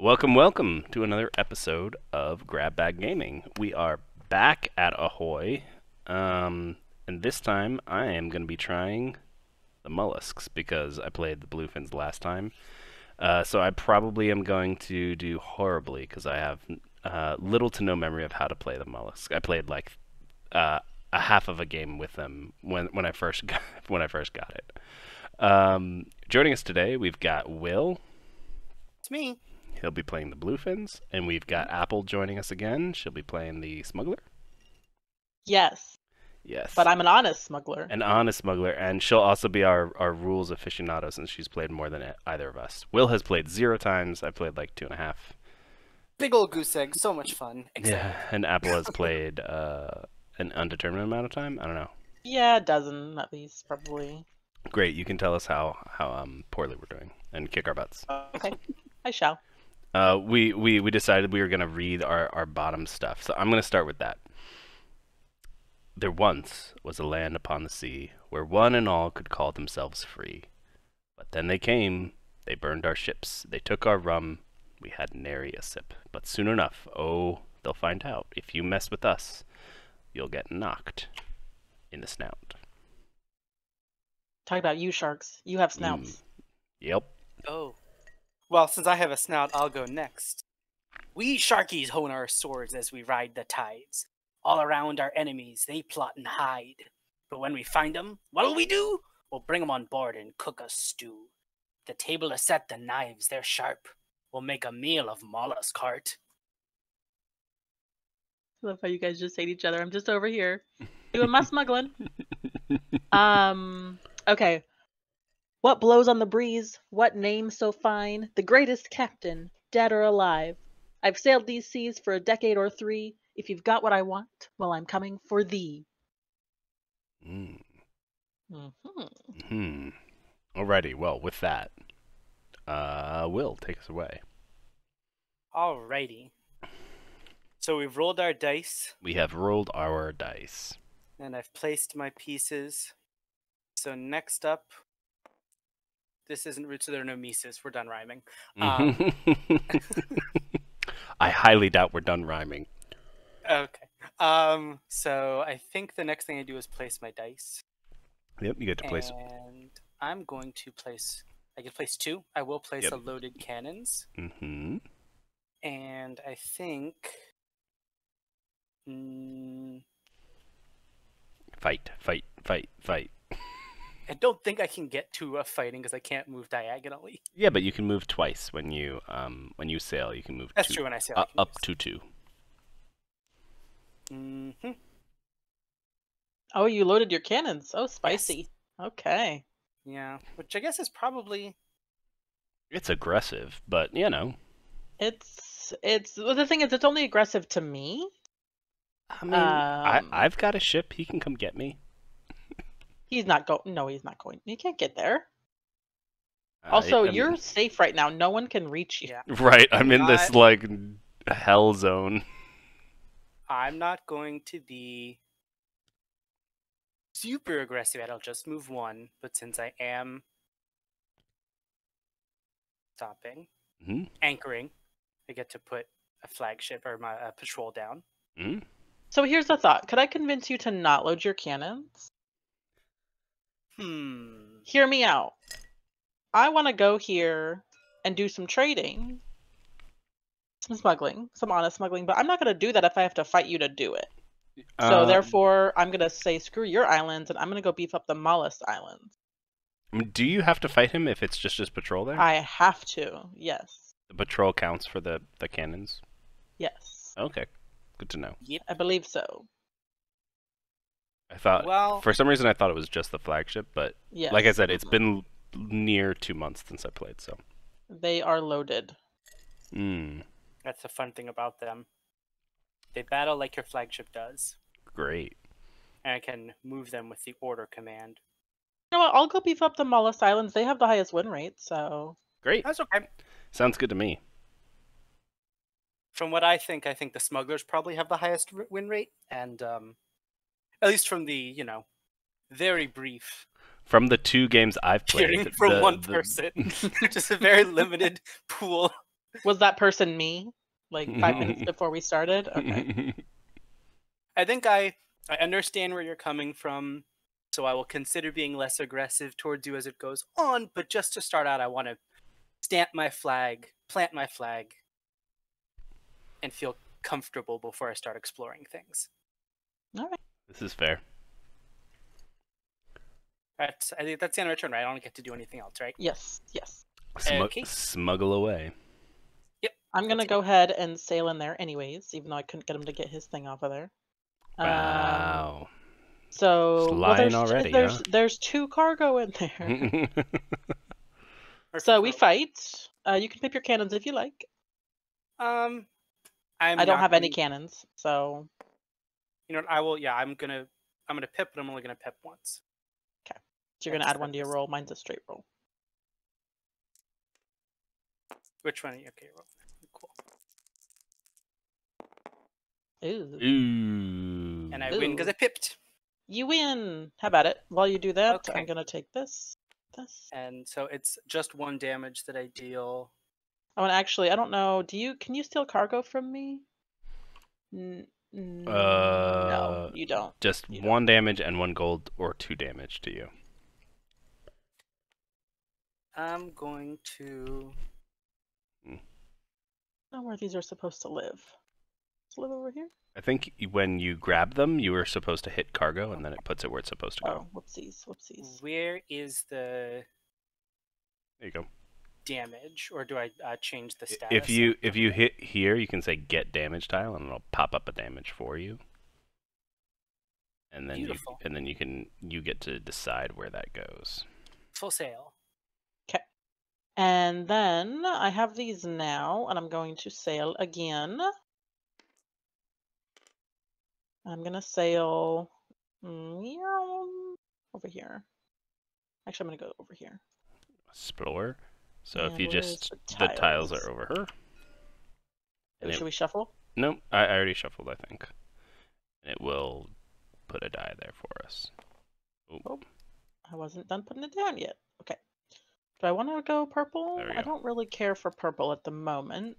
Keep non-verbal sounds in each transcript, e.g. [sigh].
Welcome, welcome to another episode of Grab Bag Gaming. We are back at Ahoy, um, and this time I am going to be trying the mollusks because I played the bluefins last time. Uh, so I probably am going to do horribly because I have uh, little to no memory of how to play the mollusks. I played like uh, a half of a game with them when when I first [laughs] got, when I first got it. Um, joining us today, we've got Will. It's me. He'll be playing the Bluefins, and we've got Apple joining us again. She'll be playing the Smuggler. Yes, Yes, but I'm an honest smuggler. an honest smuggler, and she'll also be our, our rules aficionado since she's played more than e- either of us. Will has played zero times. I've played like two and a half. Big old goose egg. So much fun. Except [laughs] Yeah, and Apple has played uh, an undetermined amount of time. I don't know. Yeah, a dozen at least, probably. Great, you can tell us how how um poorly we're doing and kick our butts. Okay, I shall. Uh, we, we, we decided we were going to read our, our bottom stuff. So I'm going to start with that. There once was a land upon the sea where one and all could call themselves free. But then they came, they burned our ships, they took our rum, we had nary a sip. But soon enough, oh, they'll find out. If you mess with us, you'll get knocked in the snout. Talk about you sharks. You have snouts. Yep. oh, well, since I have a snout, I'll go next. We sharkies hone our swords as we ride the tides. All around our enemies, they plot and hide. But when we find them, what'll we do? We'll bring them on board and cook a stew. The table is set, the knives they're sharp. We'll make a meal of Mala's cart. I love how you guys just hate each other. I'm just over here [laughs] doing my smuggling. [laughs] Um. Okay. What blows on the breeze? What name so fine? The greatest captain, dead or alive. I've sailed these seas for a decade or three. If you've got what I want, well, I'm coming for thee. Mm. hmm Hmm. Alrighty. Well, with that, uh, Will take us away. Alrighty. So we've rolled our dice, We have rolled our dice. and I've placed my pieces. So next up, this isn't root, so there are no Mises. We're done rhyming. Um, [laughs] I highly doubt we're done rhyming. Okay. Um. So I think the next thing I do is place my dice, Yep, you get to place. and I'm going to place. I can place two. I will place Yep. a loaded cannons, Mm-hmm. and I think. Mm, Fight, fight, fight, fight. I don't think I can get to a fighting because I can't move diagonally. Yeah, but you can move twice when you um when you sail. You can move. That's two, true. When I sail, uh, up to two. hmm Oh, you loaded your cannons. Oh, spicy. Okay. Yeah, which I guess is probably It's aggressive, but you know. It's it's well, the thing is, it's only aggressive to me. I mean, I Um, I've got a ship. He can come get me. He's not going. No, he's not going. He can't get there. Uh, Also, I mean- you're safe right now. No one can reach you. yeah. right. I'm in this like hell zone. I'm not going to be super aggressive. I'll just move one, but since I am stopping, hmm anchoring, I get to put a flagship or my uh, patrol down. hmm So here's the thought: Could I convince you to not load your cannons? Hmm. Hear me out. I want to go here and do some trading, some smuggling, some honest smuggling. But I'm not going to do that if I have to fight you to do it. So Um, therefore, I'm going to say screw your islands, and I'm going to go beef up the mollusk islands. Do you have to fight him if it's just his patrol there? I have to. Yes. The patrol counts for the the cannons. Yes. Okay, good to know. Yep. I believe so. I thought Well, for some reason I thought it was just the flagship, but Yes. like I said, it's been near two months since I played. So, They are loaded. mm, that's the fun thing about them. They battle like your flagship does, great. and I can move them with the order command. You know what? I'll go beef up the mollusk islands. They have the highest win rate, so Great. That's okay. Sounds good to me. From what I think, I think the smugglers probably have the highest win rate, and um, at least from the you know very brief From the two games I've played, hearing from the- one the- person, [laughs] [laughs] just a very limited pool. Was that person me? Like five [laughs] minutes before we started? Okay. I think I I understand where you're coming from, so I will consider being less aggressive towards you as it goes on. But just to start out, I want to stamp my flag, plant my flag, and feel comfortable before I start exploring things. All right. This is fair. That's I think that's the end of my turn, right? I don't get to do anything else, right? Yes, yes. Smug- Okay. Smuggle away. Yep. I'm gonna That's go ahead and sail in there anyways, even though I couldn't get him to get his thing off of there. Um, Wow. so well, there's, already, there's huh? there's two cargo in there. [laughs] So we fight. Uh, you can pip your cannons if you like. Um, I'm I don't not have any cannons, so You know, what, I will. Yeah, I'm gonna. I'm gonna pip, but I'm only gonna pip once. Okay. So you're gonna add one to your roll. Mine's a straight roll. Which one? Okay, roll. Cool. Ooh. Ooh. And I win because I Ooh. pipped. You win. How about it? While you do that, Okay. I'm gonna take this. This. And so it's just one damage that I deal. Oh, and actually, I don't know. Do you can you steal cargo from me? N- n- Uh, no, you don't. Just You don't. one damage and one gold or two damage to you. I'm going to. I don't where these are supposed to live. To live over here? I think when you grab them, you are supposed to hit cargo, and then it puts it where it's supposed to go. Oh, whoopsies, whoopsies. Where is the There you go. Damage, or do I uh, change the I- status? If you if you hit here, you can say get damage tile, and it'll pop up a damage for you. And then you, Beautiful. and then you can you get to decide where that goes. full sail. Okay. And then I have these now, and I'm going to sail again. I'm gonna sail meow, over here. Actually, I'm gonna go over here. Explore. So if you just the the tiles tiles? are over her. And it- Should we shuffle? Nope, I, I already shuffled. I think. And it will put a die there for us. Oh, Oh. I wasn't done putting it down yet. Okay. Do I want to go purple? I go. don't really care for purple at the moment.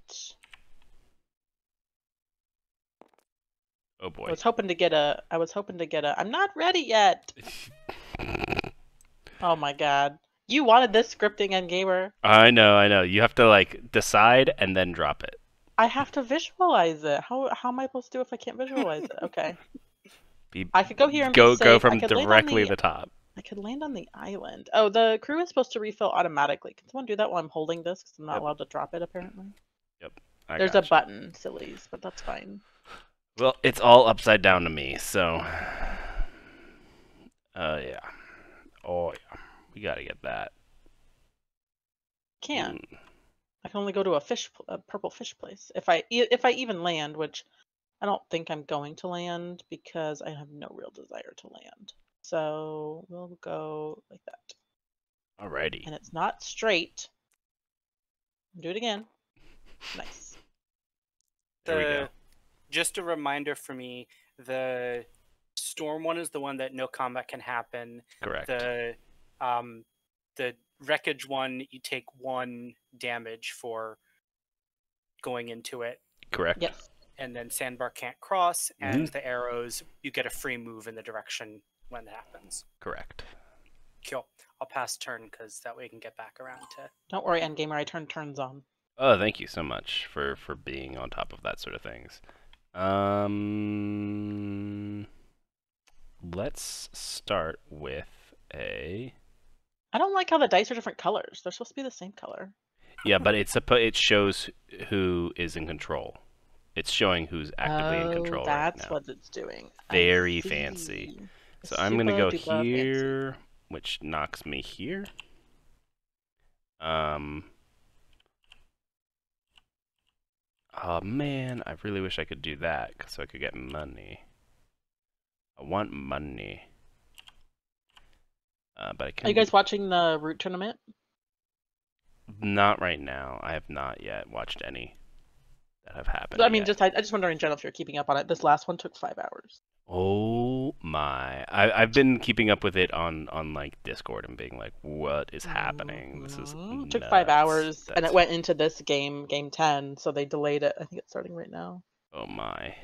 oh boy. I was hoping to get a. I was hoping to get a. I'm not ready yet. [laughs] Oh my god. You wanted this scripting and gamer. I know, I know. You have to like decide and then drop it. I have to visualize it. How how am I supposed to do if I can't visualize it? Okay. [laughs] Be, I could go here and go go from could land on directly the, the top. I could land on the island. Oh, the crew is supposed to refill automatically. Can someone do that while I'm holding this? Because I'm not Yep. allowed to drop it apparently. I There's a button, sillies, but that's fine. Well, it's all upside down to me, so. Uh, yeah. Oh yeah, we gotta get that. Can't. Mm, I can only go to a fish, a purple fish place. If I e- if I even land, which I don't think I'm going to land because I have no real desire to land. So we'll go like that, Alrighty. and it's not straight. Do it again. Nice. There we go. Just a reminder for me: the storm one is the one that no combat can happen. Correct. The um, the wreckage one, you take one damage for going into it, Correct. Yes. and then sandbar can't cross, and Mm-hmm. the arrows, you get a free move in the direction when that happens. Correct. Cool. I'll pass turn because that way you can get back around to. Don't worry, Endgamer. I turn turns on. Oh, thank you so much for for being on top of that sort of things. Um, let's start with a I don't like how the dice are different colors. They're supposed to be the same color. yeah, but it's [laughs] a it shows who is in control. It's showing who's actively in Oh, control That's right now. what it's doing. Very fancy. So I'm gonna go duper fancy. here, which knocks me here. Um. Oh man, I really wish I could do that so I could get money. I want money. Uh, but I can Are you guys watching the root tournament? not right now. I have not yet watched any that have happened. I mean, yet. just I, I just wonder in general if you're keeping up on it. This last one took five hours. Oh my! I, I've been keeping up with it on on like Discord and being like, "What is happening? This is Mhm. It took five nuts." hours, and it went into this game, game ten. So they delayed it. I think it's starting right now. Oh my!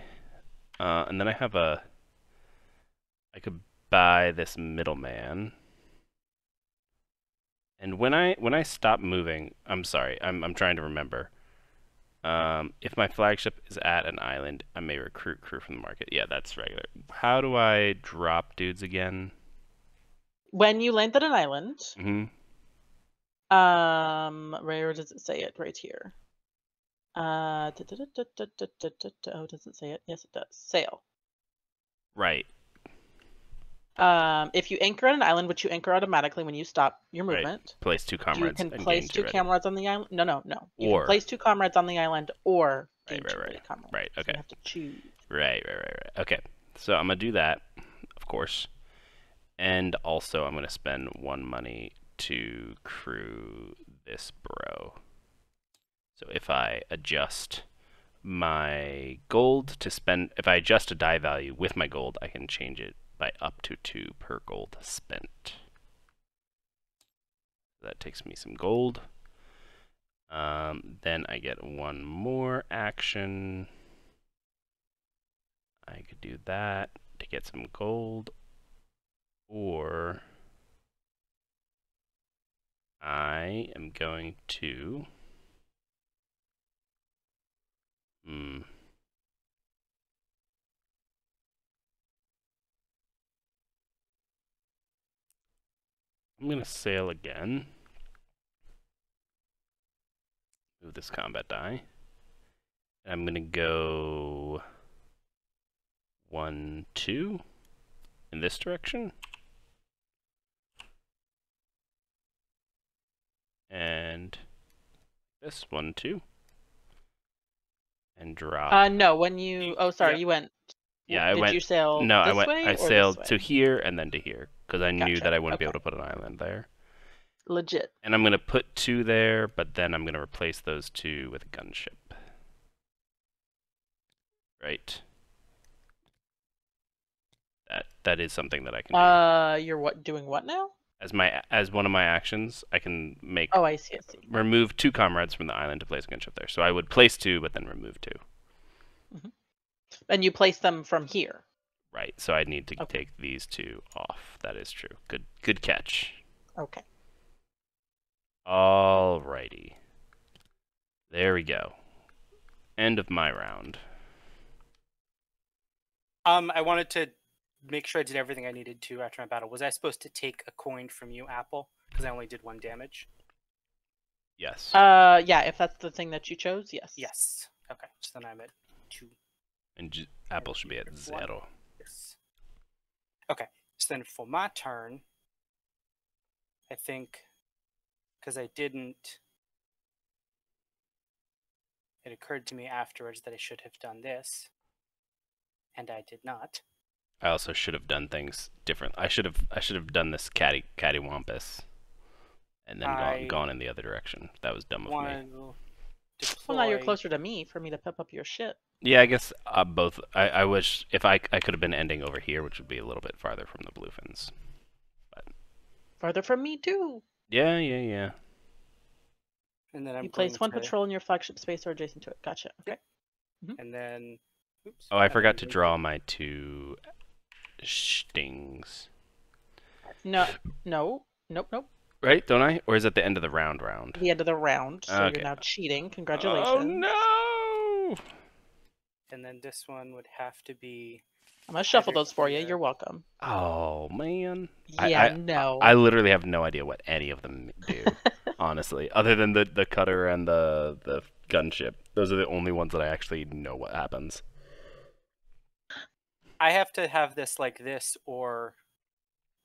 Uh, and then I have a. I could buy this middleman. And when I when I stop moving, I'm sorry, I'm I'm trying to remember. Um, if my flagship is at an island, I may recruit crew from the market. Yeah, that's regular. How do I drop dudes again? When you land at an island, mm-hmm. um, where does it say it? Right here. Uh, oh, does it say it? Yes, it does. Sail. Right. Um, if you anchor on an island, which you anchor automatically when you stop your Right. movement, Place two comrades. you can place two comrades on the island. No, no, no. You Or- can place two comrades on the island or Right, right, two right. comrades. Right, So okay. You have to choose. Right, right, right, right. Okay. So I'm gonna do that, of course. And also I'm gonna spend one money to crew this bro. So if I adjust my gold to spend if I adjust a die value with my gold, I can change it by up to two per gold spent. That takes me some gold. Um, then I get one more action. I could do that to get some gold, or I am going to. Hmm. I'm going to sail again. Move this combat die. And I'm going to go one, two in this direction. And this one, two. And drop. Uh, no. When you, oh, sorry, Yep. you went. yeah, I did went. you sail? no, I went. I sailed to here and then to here because I knew that I wouldn't be able to put an island there. legit. And I'm gonna put two there, but then I'm gonna replace those two with a gunship. Right. That that is something that I can do. Uh, you're what doing what now? as my as one of my actions, I can make Oh, I see. I see. remove two comrades from the island to place a gunship there. So I would place two, but then remove two. And you place them from here. Right. So I need to Okay. take these two off. That is true. Good good catch. Okay. Alrighty. There we go. End of my round. Um, I wanted to make sure I did everything I needed to after my battle. Was I supposed to take a coin from you, Apple? Because I only did one damage. Yes. Uh, yeah. If that's the thing that you chose, yes. Yes. Okay. So then I'm at two. and J- Apple should be at One. zero. Okay. So then for my turn, I think because I didn't, it occurred to me afterwards that I should have done this, and I did not. I also should have done things different. I should have I should have done this catty cattywampus, and then I gone gone in the other direction. That was dumb of me. Want to deploy. Well, now you're closer to me for me to pep up your ship. Yeah, I guess uh, both. I, I wish if I I could have been ending over here, which would be a little bit farther from the bluefins. But... Farther from me too. Yeah, yeah, yeah. And then I'm you place one to- patrol in your flagship space or adjacent to it. Gotcha. Okay. and then. Oops, Oh, I and forgot to draw my two stings. No, no, nope, nope. Right? Don't I? Or is it the end of the round? Round. The end of the round. So Okay. you're now cheating. Oh, Congratulations. Oh no! And then this one would have to be. I'm gonna shuffle those for you. You're welcome. Oh man. I- Yeah, I- no. I literally have no idea what any of them do, [laughs] honestly. Other than the, the cutter and the the gunship. Those are the only ones that I actually know what happens. I have to have this like this or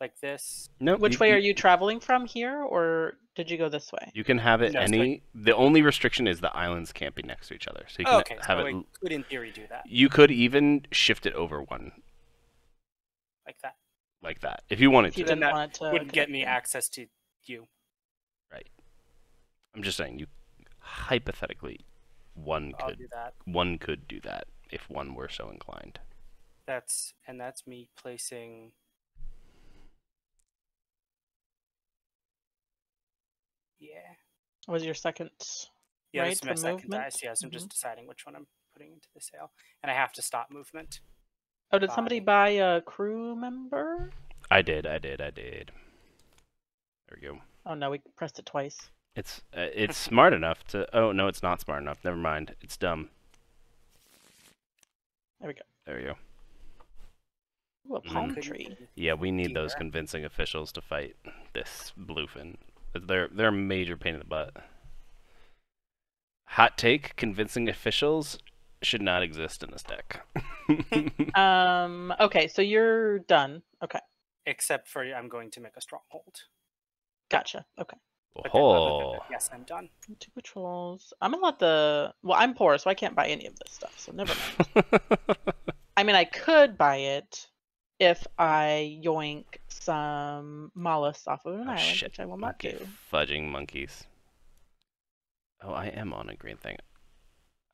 like this. No. Which way are you traveling from here, or did you go this way? You can have it No, so any. The only restriction is the islands can't be next to each other. So you can Oh, okay, have so it. I could in theory do that You could even shift it over one like that. like that if you wanted If you to. Then didn't that want to Wouldn't get me you. access to you. Right. I'm just saying you hypothetically one I'll could do that. one could do that if one were so inclined. That's and that's me placing. Yeah. Was your second? Yeah, Right, this is my the second movement? dice. Yeah, so I'm just deciding which one I'm putting into the sale, and I have to stop movement. Oh, did somebody buy a crew member? I did, I did, I did. There we go. Oh no, we pressed it twice. It's uh, it's smart enough to. Oh no, it's not smart enough. Never mind. It's dumb. There we go. There we go. Ooh, a Mhm. palm Couldn't tree. Yeah, we need those convincing officials to fight this bluefin. They're they're a major pain in the butt. Hot take: convincing officials should not exist in this deck. [laughs] Um. Okay, so you're done. Okay, Except for I'm going to make a stronghold. gotcha. Okay. But then other than oh, that, yes, I'm done. Two patrols. I'm gonna let the. Well, I'm poor, so I can't buy any of this stuff. So never mind. [laughs] I mean, I could buy it if I yoink some mollusks off of an Oh, island, shit. which I will not Monkey do. Fudging monkeys. Oh, I am on a green thing.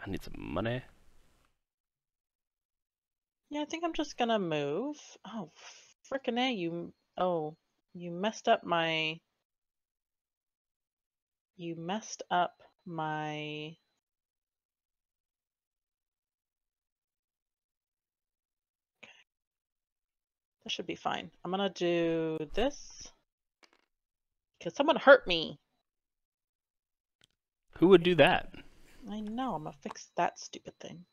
I need some money. Yeah, I think I'm just gonna move. Oh, frickin' a! You. Oh, you messed up my. You messed up my. That should be fine. I'm gonna do this. Because someone hurt me. Who would do that? I know, I'm gonna fix that stupid thing.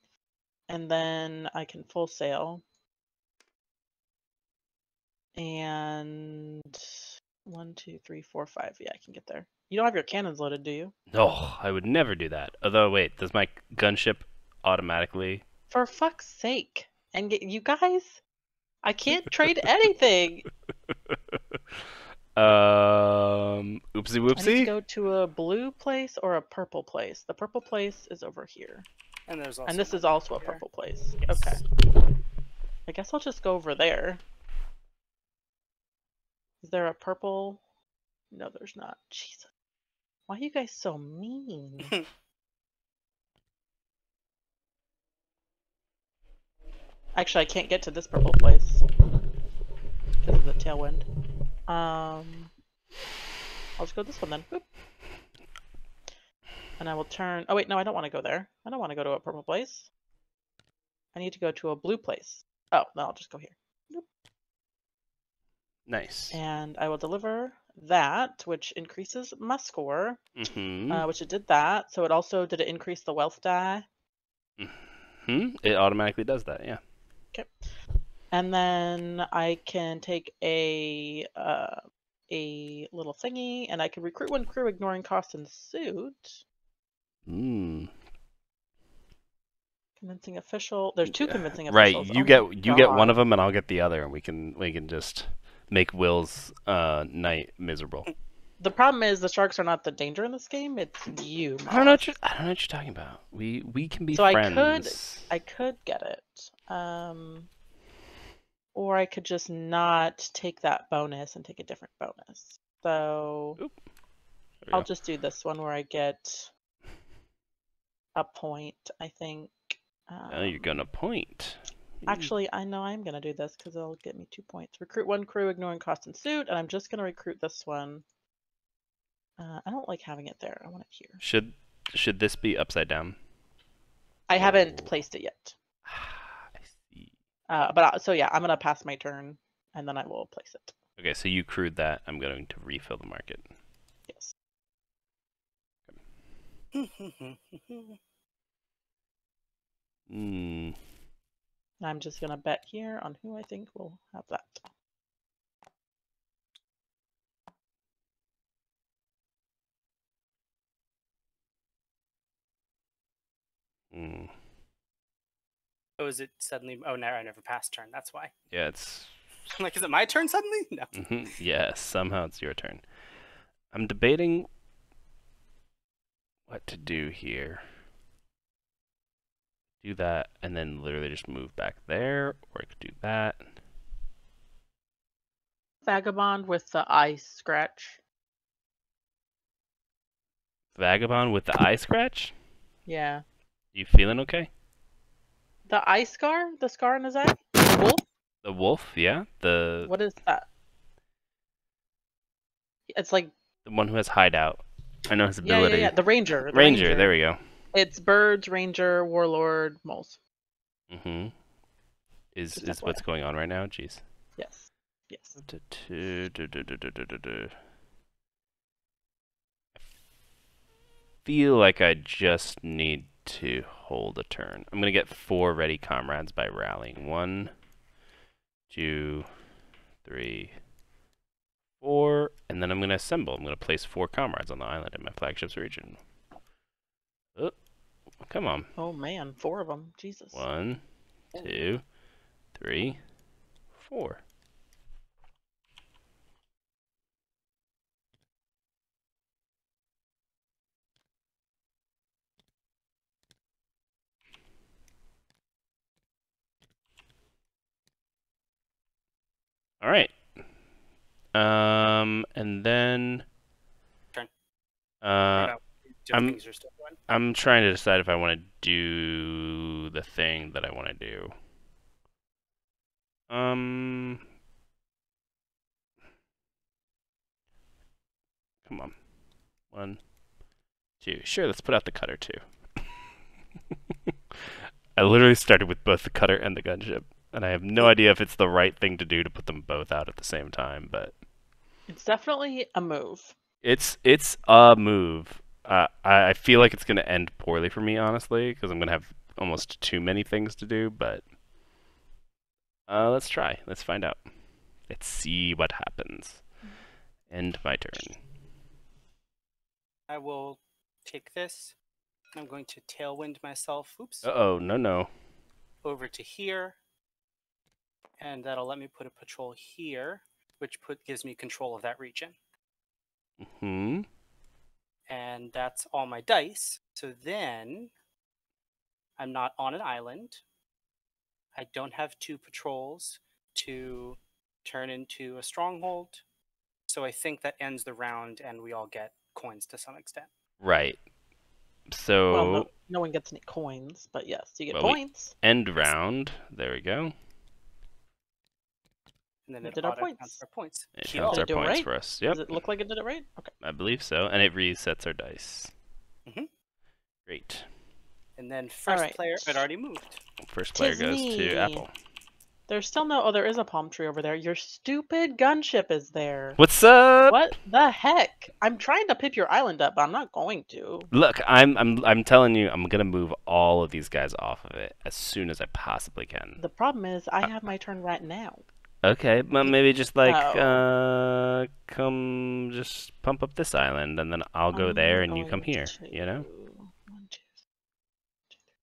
And then I can full sail. And one, two, three, four, five. Yeah, I can get there. You don't have your cannons loaded, do you? No, I would never do that. Although, wait, does my gunship automatically? For fuck's sake. And get, you guys, I can't trade anything. [laughs] um, oopsie I need to whoopsie. go to a blue place or a purple place. The purple place is over here. And there's also and this is also a here. purple place. Yes. Okay. I guess I'll just go over there. Is there a purple? No, there's not. Jesus. Why are you guys so mean? [laughs] Actually, I can't get to this purple place because of the tailwind. Um, I'll just go this one then. Boop. And I will turn. Oh wait, no, I don't want to go there. I don't want to go to a purple place. I need to go to a blue place. Oh, no, I'll just go here. Boop. Nice. And I will deliver that, which increases my score, Mm-hmm. uh, which it did that. So it also did it increase the wealth die. hmm. It automatically does that. Yeah. And then I can take a uh, a little thingy, and I can recruit one crew, ignoring cost and suit. Hmm. Convincing official. There's two convincing Right. officials. You Oh get you get one of them, and I'll get the other, and we can we can just make Will's uh night miserable. The problem is the sharks are not the danger in this game. It's you. I don't know what you're, I don't know what you're talking about. We we can be So I could- I could get it. Um, or I could just not take that bonus and take a different bonus. So I'll go. just do this one where I get a point, I think. Oh, you're Um, gonna point. Actually, I know I'm going to do this because it'll get me two points. Recruit one crew, ignoring cost and suit, and I'm just going to recruit this one. Uh, I don't like having it there. I want it here. Should should this be upside down? I haven't Oh. placed it yet. Uh, but I, so yeah, I'm going to pass my turn, and then I will place it. Okay, so you crewed that. I'm going to refill the market. Yes. And I'm just going to bet here on who I think will have that. Hmm. Oh, is it suddenly? Oh, no, I never passed turn. That's why. [laughs] Yeah, it's. I'm like, is it my turn suddenly? [laughs] No. mhm, Yes, somehow it's your turn. I'm debating what to do here. Do that and then literally just move back there, or I could do that. Vagabond with the eye scratch. Vagabond with the eye scratch? Yeah. You feeling okay? The eye scar? The scar in his eye? wolf? The wolf, yeah, the What is that? It's like the one who has hideout. I know his yeah, yeah, ability. yeah. The ranger. the ranger, There we go. It's birds, ranger, warlord, moles. Mm-hmm. Is Just is what's FYI. going on right now? Jeez. Yes. Yes. Du. Feel like I just need to hold a turn. I'm gonna get four ready comrades by rallying. One, two, three, four, and then I'm gonna assemble. I'm gonna place four comrades on the island in my flagship's region. Oh, come on. Oh man, four of them. Jesus. One, two, three, four. All right. Um, and then, Turn. uh, I'm- things are still going. I'm trying to decide if I want to do the thing that I want to do. Um. Come on. One, two. Sure, let's put out the cutter too. [laughs] I literally started with both the cutter and the gunship, and I have no idea if it's the right thing to do to put them both out at the same time, but It's definitely a move. it's it's a move. Uh, I I feel like it's going to end poorly for me, honestly, because I'm going to have almost too many things to do. But uh, let's try. Let's find out. Let's see what happens. End my turn. I will take this. I'm going to tailwind myself. Oops. Uh oh, no, no. over to here, and that'll let me put a patrol here, which put gives me control of that region. Hmm. And that's all my dice. So then I'm not on an island. I don't have two patrols to turn into a stronghold. So I think that ends the round and we all get coins to some extent. Right. So Well, no, no one gets any coins, but yes, you get Well, points. end round. There we go. And then We it did our points. our points. It counts Did our it do points right? for us. Yep, Does it look like it did it right? Okay. I believe so, and it resets our dice. Mhm. Great. And then first right. player had already moved. First player Tis goes me. to Apple. There's still no. Oh, there is a palm tree over there. Your stupid gunship is there. What's up? What the heck? I'm trying to pip your island up, but I'm not going to. Look, I'm I'm I'm telling you, I'm gonna move all of these guys off of it as soon as I possibly can. The problem is, I have my turn right now. Okay, but maybe just like Oh. uh, come just pump up this island, and then I'll go I'm there and you come here. You know? to- one, two, two, three.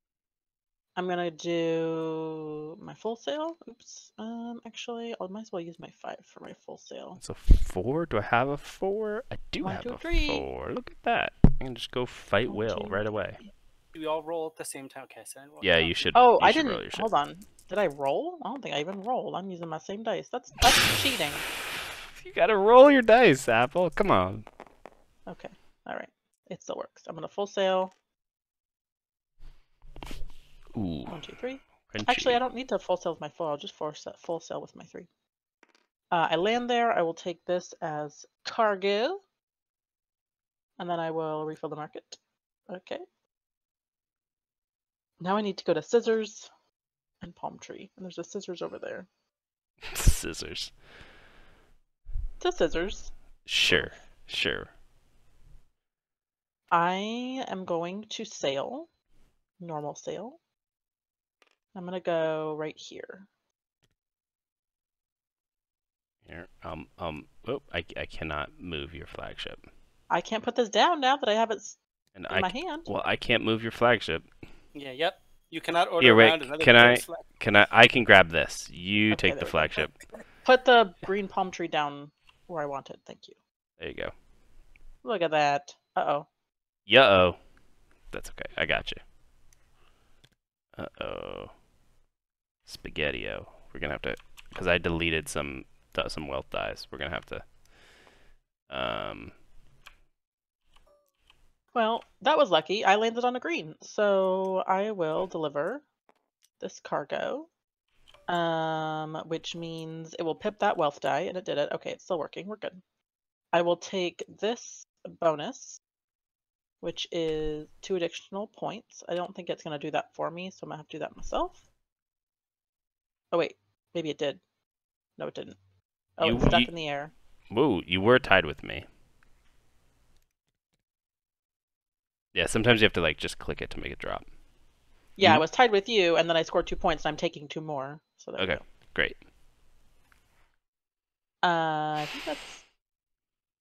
I'm gonna do my full sail. Oops. Um, actually, I might as well use my five for my full sail. So four? Do I have a four? I do One, have two, a three. four. Look at that. I can just go fight One, Will two, right away. Do we all roll at the same time? Okay, so then we'll Yeah, count. you should. Oh, you I should didn't. your. Hold on. Did I roll? I don't think I even rolled. I'm using my same dice. That's that's cheating. [laughs] You gotta roll your dice, Apple. Come on. Okay. All right. It still works. I'm gonna full sail. Ooh. One, two, three. Frenchie. Actually, I don't need to full sail with my four. I'll just force full sail with my three. Uh, I land there. I will take this as cargo, and then I will refill the market. Okay. Now I need to go to scissors and palm tree, and there's a scissors over there. [laughs] Scissors. To scissors. Sure. Sure. I am going to sail, normal sail. I'm gonna go right here. Here. Um. Um. Oh, I. I cannot move your flagship. I can't put this down now that I have it And in I. my hand. Well, I can't move your flagship. Yeah, yep. You cannot order Here, wait, around another can I- flag. Can I? I can grab this. You Okay, take the there we go. flagship. Put the green palm tree down where I want it. Thank you. There you go. Look at that. Uh oh. Yeah. Oh. That's okay. I got you. Uh oh. Spaghetti-o. We're gonna have to, because I deleted some some wealth dies. We're gonna have to. Um. Well, that was lucky. I landed on a green, so I will deliver this cargo. Um, which means it will pip that wealth die, and it did it. Okay, it's still working. We're good. I will take this bonus, which is two additional points. I don't think it's going to do that for me, so I'm going to have to do that myself. Oh, wait. Maybe it did. No, it didn't. Oh, You- it's stuck you- in the air. Whoa, you were tied with me. Yeah, sometimes you have to like just click it to make it drop. Yeah, I was tied with you, and then I scored two points, and I'm taking two more. So there Okay, great. Uh, I think that's.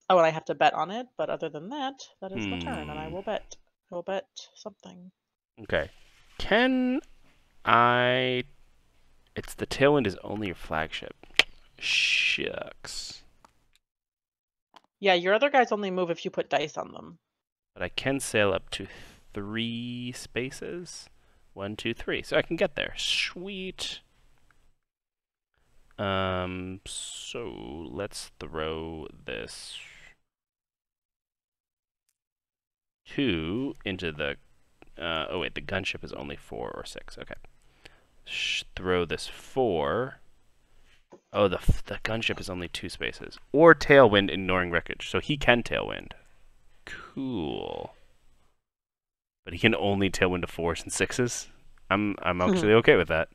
Oh, and I have to bet on it, but other than that, that is my turn, and I Hmm. will bet. I will bet something. Okay. Can I It's the Tailwind is only your flagship. Shucks. Yeah, your other guys only move if you put dice on them. But I can sail up to three spaces. One, two, three. So I can get there. Sweet. Um, so let's throw this two into the. Uh, oh wait, the gunship is only four or six. Okay. Sh- throw this four. Oh, the the gunship is only two spaces. Or tailwind, ignoring wreckage. So he can tailwind. Cool. But he can only tailwind to fours and sixes. I'm I'm actually okay with that.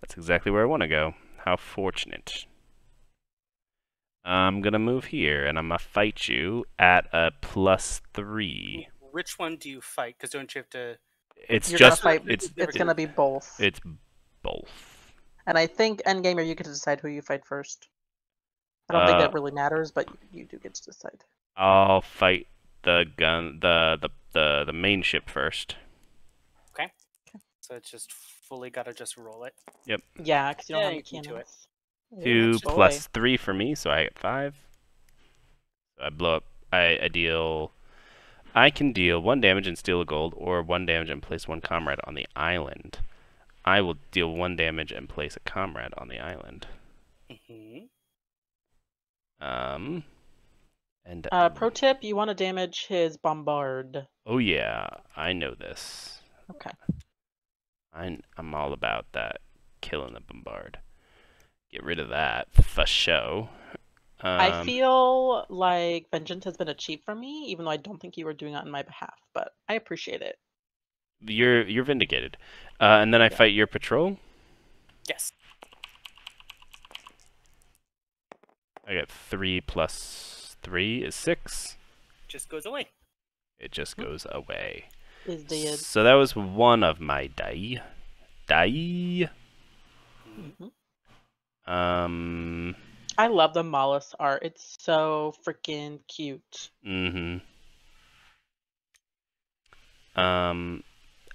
That's exactly where I want to go. How fortunate. I'm gonna move here, and I'm gonna fight you at a plus three. Which one do you fight? Because don't you have to? It's You're just gonna fight. it's it's gonna be both. it's both. and I think endgamer, you get to decide who you fight first. I don't think Uh, that really matters, but you, you do get to decide. I'll fight the gun the the the, the main ship first. Okay. So it's just fully got to just roll it. Yep. Yeah, because you don't Yeah, have you the can do it. Two Yeah, plus boy. three for me, so I get five. So I blow up. I, I deal. I can deal one damage and steal a gold, or one damage and place one comrade on the island. I will deal one damage and place a comrade on the island. hmm Um. And Uh, pro tip: you want to damage his bombard. oh yeah, I know this. Okay. I'm I'm all about that killing the bombard. Get rid of that for show. Um, I feel like vengeance has been achieved for me, even though I don't think you were doing it on my behalf. But I appreciate it. you're you're vindicated. Uh, and then I Yeah. fight your patrol. Yes. I got three plus three is six. Just goes away. It just goes away. Is dead. So that was one of my die. Die. Mhm. Um. I love the mollusk art. It's so freaking cute. Mm-hmm. Um.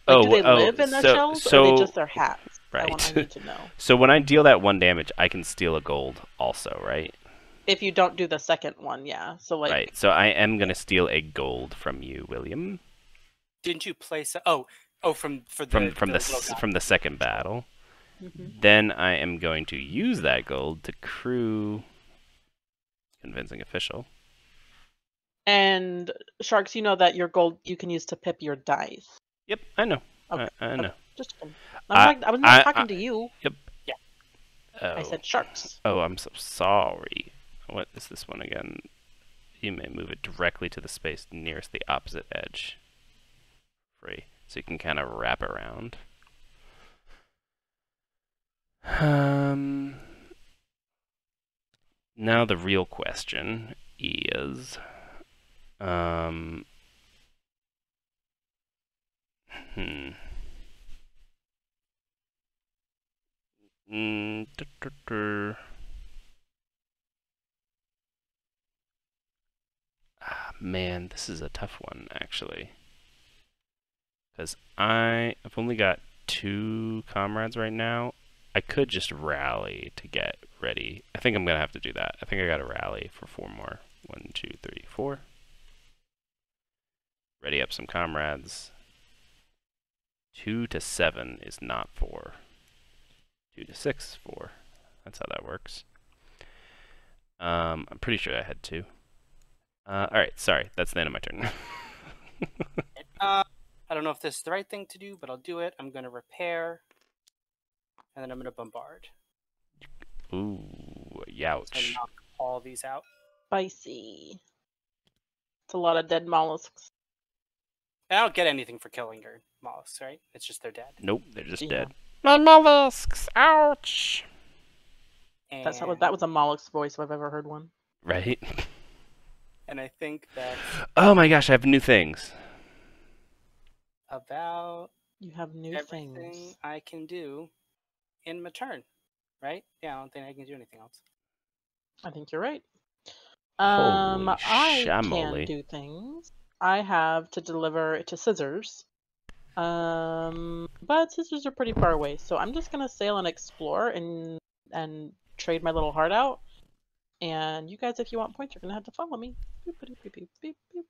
Like, oh, do they oh, live in their so, shells, so, or are they just their hats? I, want, I right. need to [laughs] know. so when I deal that one damage, I can steal a gold also, right? If you don't do the second one, yeah. So like, right. So I am gonna steal a gold from you, William, Didn't you place? A, oh, oh, from for the from from the, little s from the second battle. Mhm. Then I am going to use that gold to crew convincing official. and sharks, you know that your gold you can use to pip your dice. Yep, I know. Okay, I, I know. Just kidding. I- I'm not, I was not I- talking I- to you. Yep. Yeah. Oh. I said sharks. Oh, I'm so sorry. What is this one again? You may move it directly to the space nearest the opposite edge. Free. So you can kind of wrap around. Um. Now the real question is, um, hmm. Mm, duh, duh. Ah, man, this is a tough one, actually. Because I've only got two comrades right now. I could just rally to get ready. I think I'm going to have to do that. I think I got to rally for four more. One, two, three, four. Ready up some comrades. Two to seven is not four. Two to six four. That's how that works. Um, I'm pretty sure I had two. Uh, all right, sorry, that's the end of my turn. [laughs] Uh, I don't know if this is the right thing to do, but I'll do it. I'm going to repair. and then I'm gonna bombard. Ooh, So youch. knock all these out. Spicy. It's a lot of dead mollusks. I don't get anything for killing your mollusks, right? It's just they're dead. Nope, they're just Yeah. dead. My mollusks! Ouch! And, That's not, that was a mollusk voice if I've ever heard one. Right? [laughs] and I think that's Oh my gosh, I have new things. about You have new everything things. I can do in my turn, right? Yeah, I don't think I can do anything else. I think you're right. Um, Holy I shamoly. can do things. I have to deliver it to Scissors. Um, but Scissors are pretty far away, so I'm just gonna sail and explore and and trade my little heart out. And you guys, if you want points, you're gonna have to follow me. Boop, boop, boop.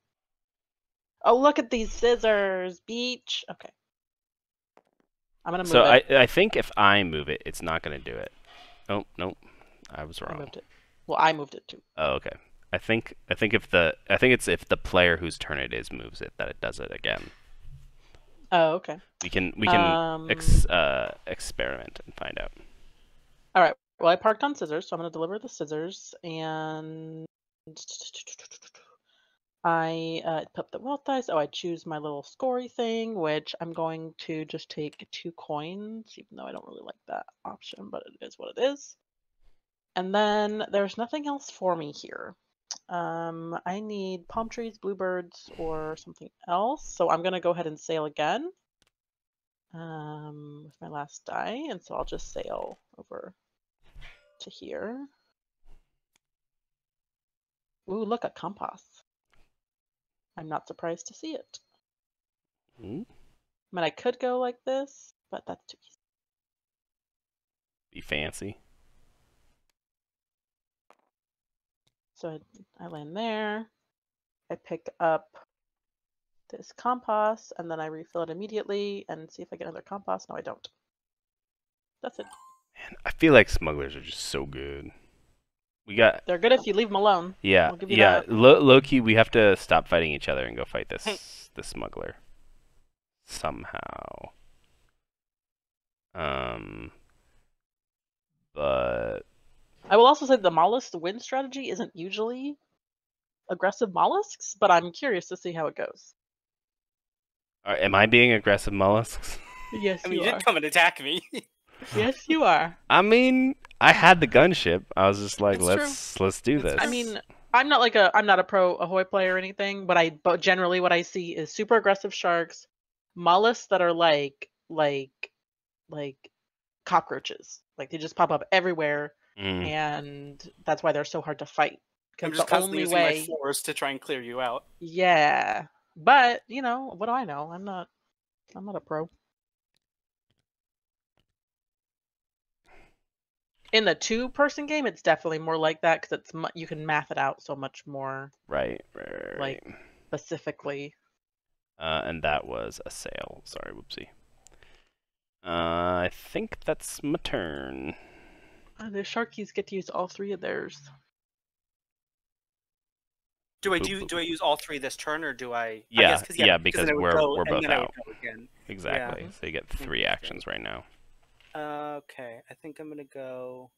Oh, look at these scissors, beach. Okay. I'm gonna move So it. I, I think if I move it, it's not going to do it. Oh, nope. I was I wrong. moved it. Well, I moved it too. Oh, okay. I think I think if the I think it's if the player whose turn it is moves it that it does it again. Oh, okay. We can we can um, ex, uh, experiment and find out. All right. Well, I parked on scissors, so I'm going to deliver the scissors, and I uh, put the wealth dice. Oh, I choose my little scory thing, which I'm going to just take two coins, even though I don't really like that option, but it is what it is. And then there's nothing else for me here. Um, I need palm trees, bluebirds, or something else. So I'm going to go ahead and sail again um, with my last die, and so I'll just sail over to here. Ooh, look, a compass. I'm not surprised to see it. Hmm? I mean, I could go like this, but that's too easy. Be fancy. So I, I land there. I pick up this compass, and then I refill it immediately and see if I get another compass. No, I don't. That's it. Man, I feel like smugglers are just so good. We got They're good if you leave them alone. yeah I'll yeah. that. Lo- Loki, we have to stop fighting each other and go fight this this smuggler somehow. Um, but I will also say the mollusk win strategy isn't usually aggressive mollusks, but I'm curious to see how it goes. uh, am I being aggressive mollusks? Yes, I mean, you you are. did come and attack me. [laughs] Yes, you are. [laughs] I mean, I had the gunship. I was just like, It's let's let's do It's this. I mean, I'm not like a I'm not a pro Ahoy player or anything, but I but generally what I see is super aggressive sharks, mollusks that are like like like cockroaches. Like they just pop up everywhere, Mm, and that's why they're so hard to fight. I'm just the constantly only using way, my force to try and clear you out. yeah. But you know what do I know? I'm not I'm not a pro. In the two-person game, it's definitely more like that because it's you can math it out so much more right, right, right. like- specifically. Uh, and that was a sail. Sorry, whoopsie. Uh, I think that's my turn. Uh, the Sharkies get to use all three of theirs. Do I do boop, do I use all three this turn or do I? I Yeah, yeah, because we're- go, we're both then I would out. go again. Exactly. So you get three actions right now. Uh, okay, I think I'm gonna go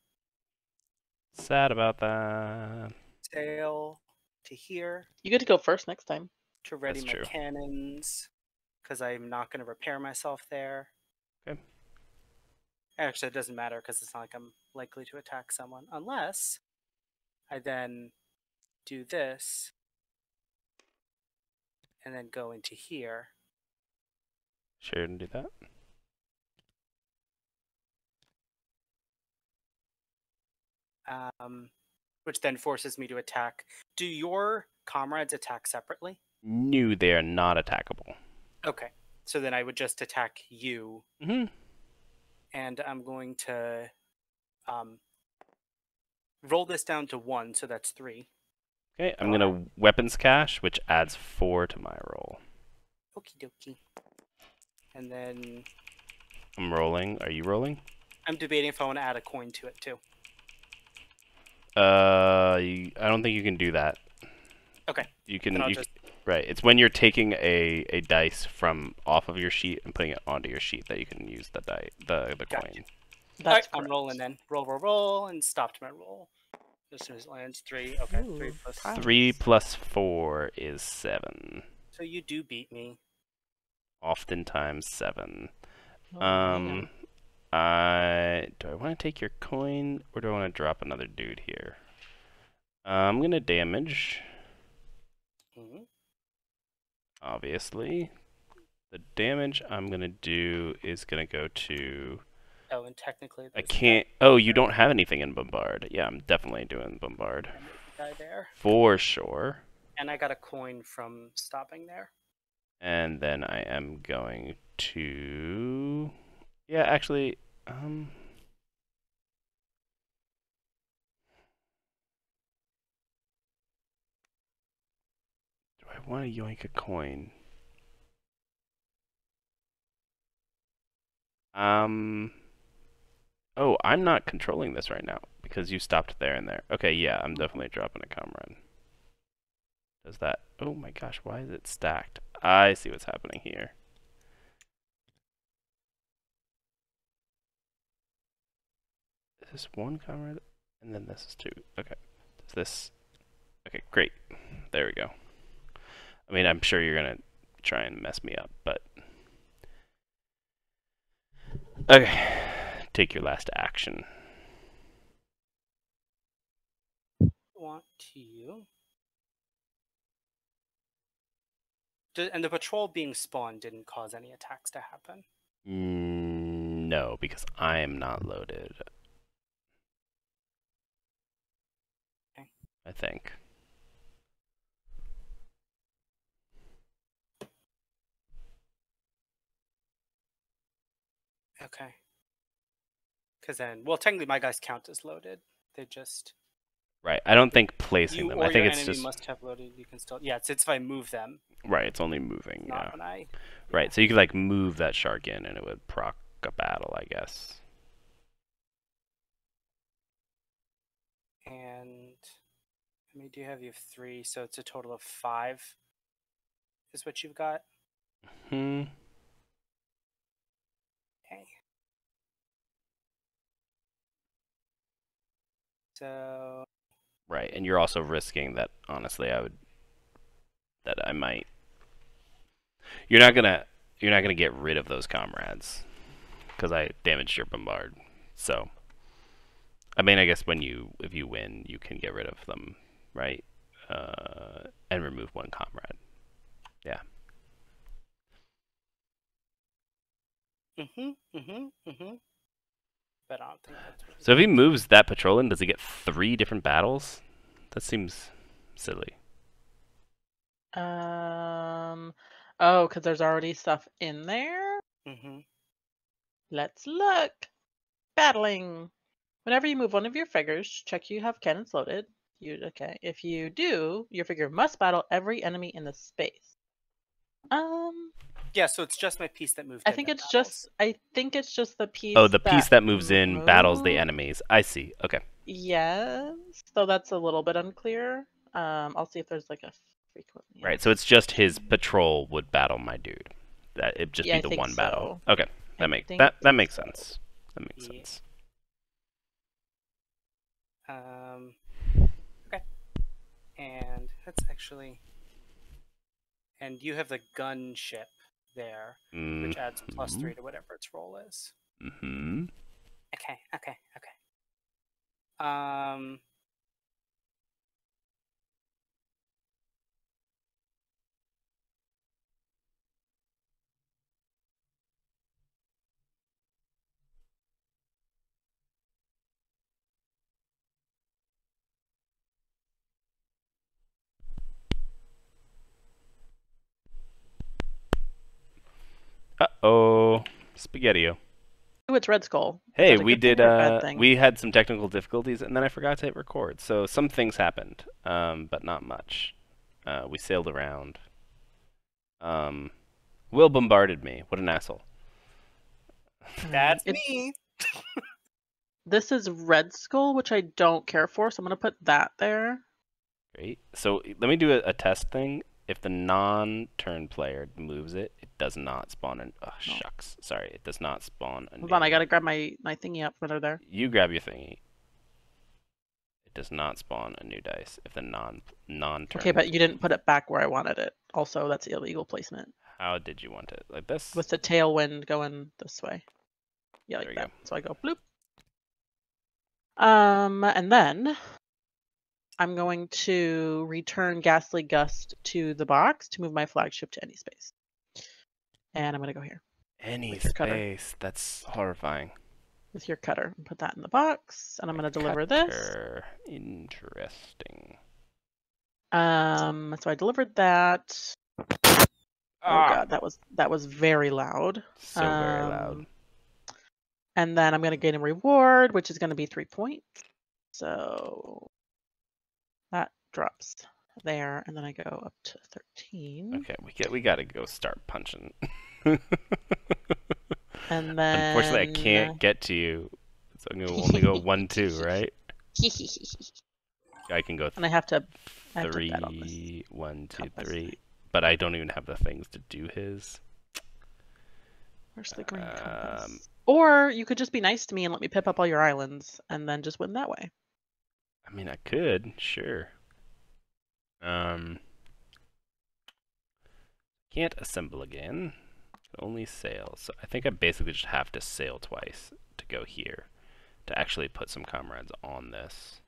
Sad about that. Tail to here You get to go first next time. to ready That's my true. cannons because I'm not gonna repair myself there. Okay. Actually, it doesn't matter because it's not like I'm likely to attack someone unless I then do this and then go into here. Sure, didn't do that. Um, which then forces me to attack. Do your comrades attack separately? No, they are not attackable. Okay, so then I would just attack you, hmm and I'm going to um, roll this down to one, so that's three. Okay, I'm gonna weapons cache, which adds four to my roll. Okie dokie. And then I'm rolling. Are you rolling? I'm debating if I want to add a coin to it too. Uh, you, I don't think you can do that. Okay, You can. then You, just Right. It's when you're taking a, a dice from off of your sheet and putting it onto your sheet that you can use the die the the Gotcha. coin. That's I'm rolling then. Roll, roll, roll, and stopped my roll. As soon as it lands, three. Okay, three Ooh, plus. proud. Three plus four is seven. So you do beat me. Oftentimes seven. Oh, man. I do I want to take your coin or do I want to drop another dude here? Uh, I'm gonna damage, Mhm. obviously. The damage I'm gonna do is gonna go to. Oh, and technically, I can't. Oh, you don't have anything in bombard. Yeah, I'm definitely doing bombard there, for sure. and I got a coin from stopping there. And then I am going to. Yeah, actually, um. Do I want to yoink a coin? Um. Oh, I'm not controlling this right now because you stopped there and there. Okay, yeah, I'm definitely dropping a comrade. Does that? Oh my gosh, why is it stacked? I see what's happening here. This is one comrade, and then this is two. Okay. Is this? Okay, great. There we go. I mean, I'm sure you're gonna try and mess me up, but okay. Take your last action. Want to. And the patrol being spawned didn't cause any attacks to happen. Mm, no, because I am not loaded. I think. Okay. Because then, well, technically, my guys count as loaded. They just Right. I don't think placing you them. or I think your it's enemy just must have loaded. You can still, yeah. It's, it's if I move them, right. It's only moving. not Yeah. when I. Right. So you could like move that shark in, and it would proc a battle, I guess. And many do you have? You have three, so it's a total of five. Is what you've got. Hmm. Okay. So Right. And you're also risking that. Honestly, I would. That I might. You're not gonna. You're not gonna get rid of those comrades, because I damaged your bombard. So. I mean, I guess when you if you win, you can get rid of them, right? Uh, and remove one comrade. Yeah. Mhm, mhm, mhm. But I don't think that's. What So if he moves that patrol in, does he get three different battles? That seems silly. Um. Oh, because there's already stuff in there. Mhm. Let's look. Battling. Whenever you move one of your figures, check you have cannons loaded. You okay? If you do, your figure must battle every enemy in the space. Um, Yeah, so it's just my piece that moved. I think that it's battles. just. I think it's just the piece. Oh, the piece that moves in battles the enemies. I see. Okay. Yes. So that's a little bit unclear. Um, I'll see if there's like a frequently. Right. So it's just his patrol would battle my dude. That it'd just Yeah, be the think one battle. Okay. That I make think that that makes sense. That makes Yeah. sense. Um. And that's actually. And you have the gunship there, which adds plus three to whatever its roll is. Mm-hmm. Okay, okay, okay. Um. Uh oh. Spaghetti-O. Oh, it's Red Skull. Hey, we did. a Uh, we had some technical difficulties, and then I forgot to hit record. So some things happened, um, but not much. Uh, we sailed around. Um, Will bombarded me. What an asshole. That's It- me. This is Red Skull, which I don't care for, so I'm gonna put that there. Great. So let me do a, a test thing. If the non-turn player moves it, it does not spawn an. Oh, No. shucks. Sorry, it does not spawn a Hold on, I gotta grab my, my thingy up for there. You grab your thingy. It does not spawn a new dice if the non non turn. Okay, but you didn't put it back where I wanted it. Also, that's illegal placement. How did you want it? Like this? With the tailwind going this way. Yeah, like that. go. So I go bloop. Um, and then I'm going to return Ghastly Gust to the box to move my flagship to any space. And I'm gonna go here Any space. That's horrifying. with your cutter put that in the box. And I'm gonna deliver this. Interesting. Um, so I delivered that. Oh Ah, god, that was that was very loud. so very loud. Um, And then I'm going to gain a reward, which is going to be three points. So that drops there, and then I go up to 13. Okay, we get we gotta go start punching. And then. [laughs] Unfortunately, I can't get to you. So I'm gonna only go one, two, [laughs] right? [laughs] I can go and I have to. I have to three, on this. one, two, compass three. But I don't even have the things to do his. Where's the green Um, compass? Or you could just be nice to me and let me pip up all your islands, and then just win that way. I mean, I could, sure. Um, can't assemble again. Only sail. So I think I basically just have to sail twice to go here to actually put some comrades on this.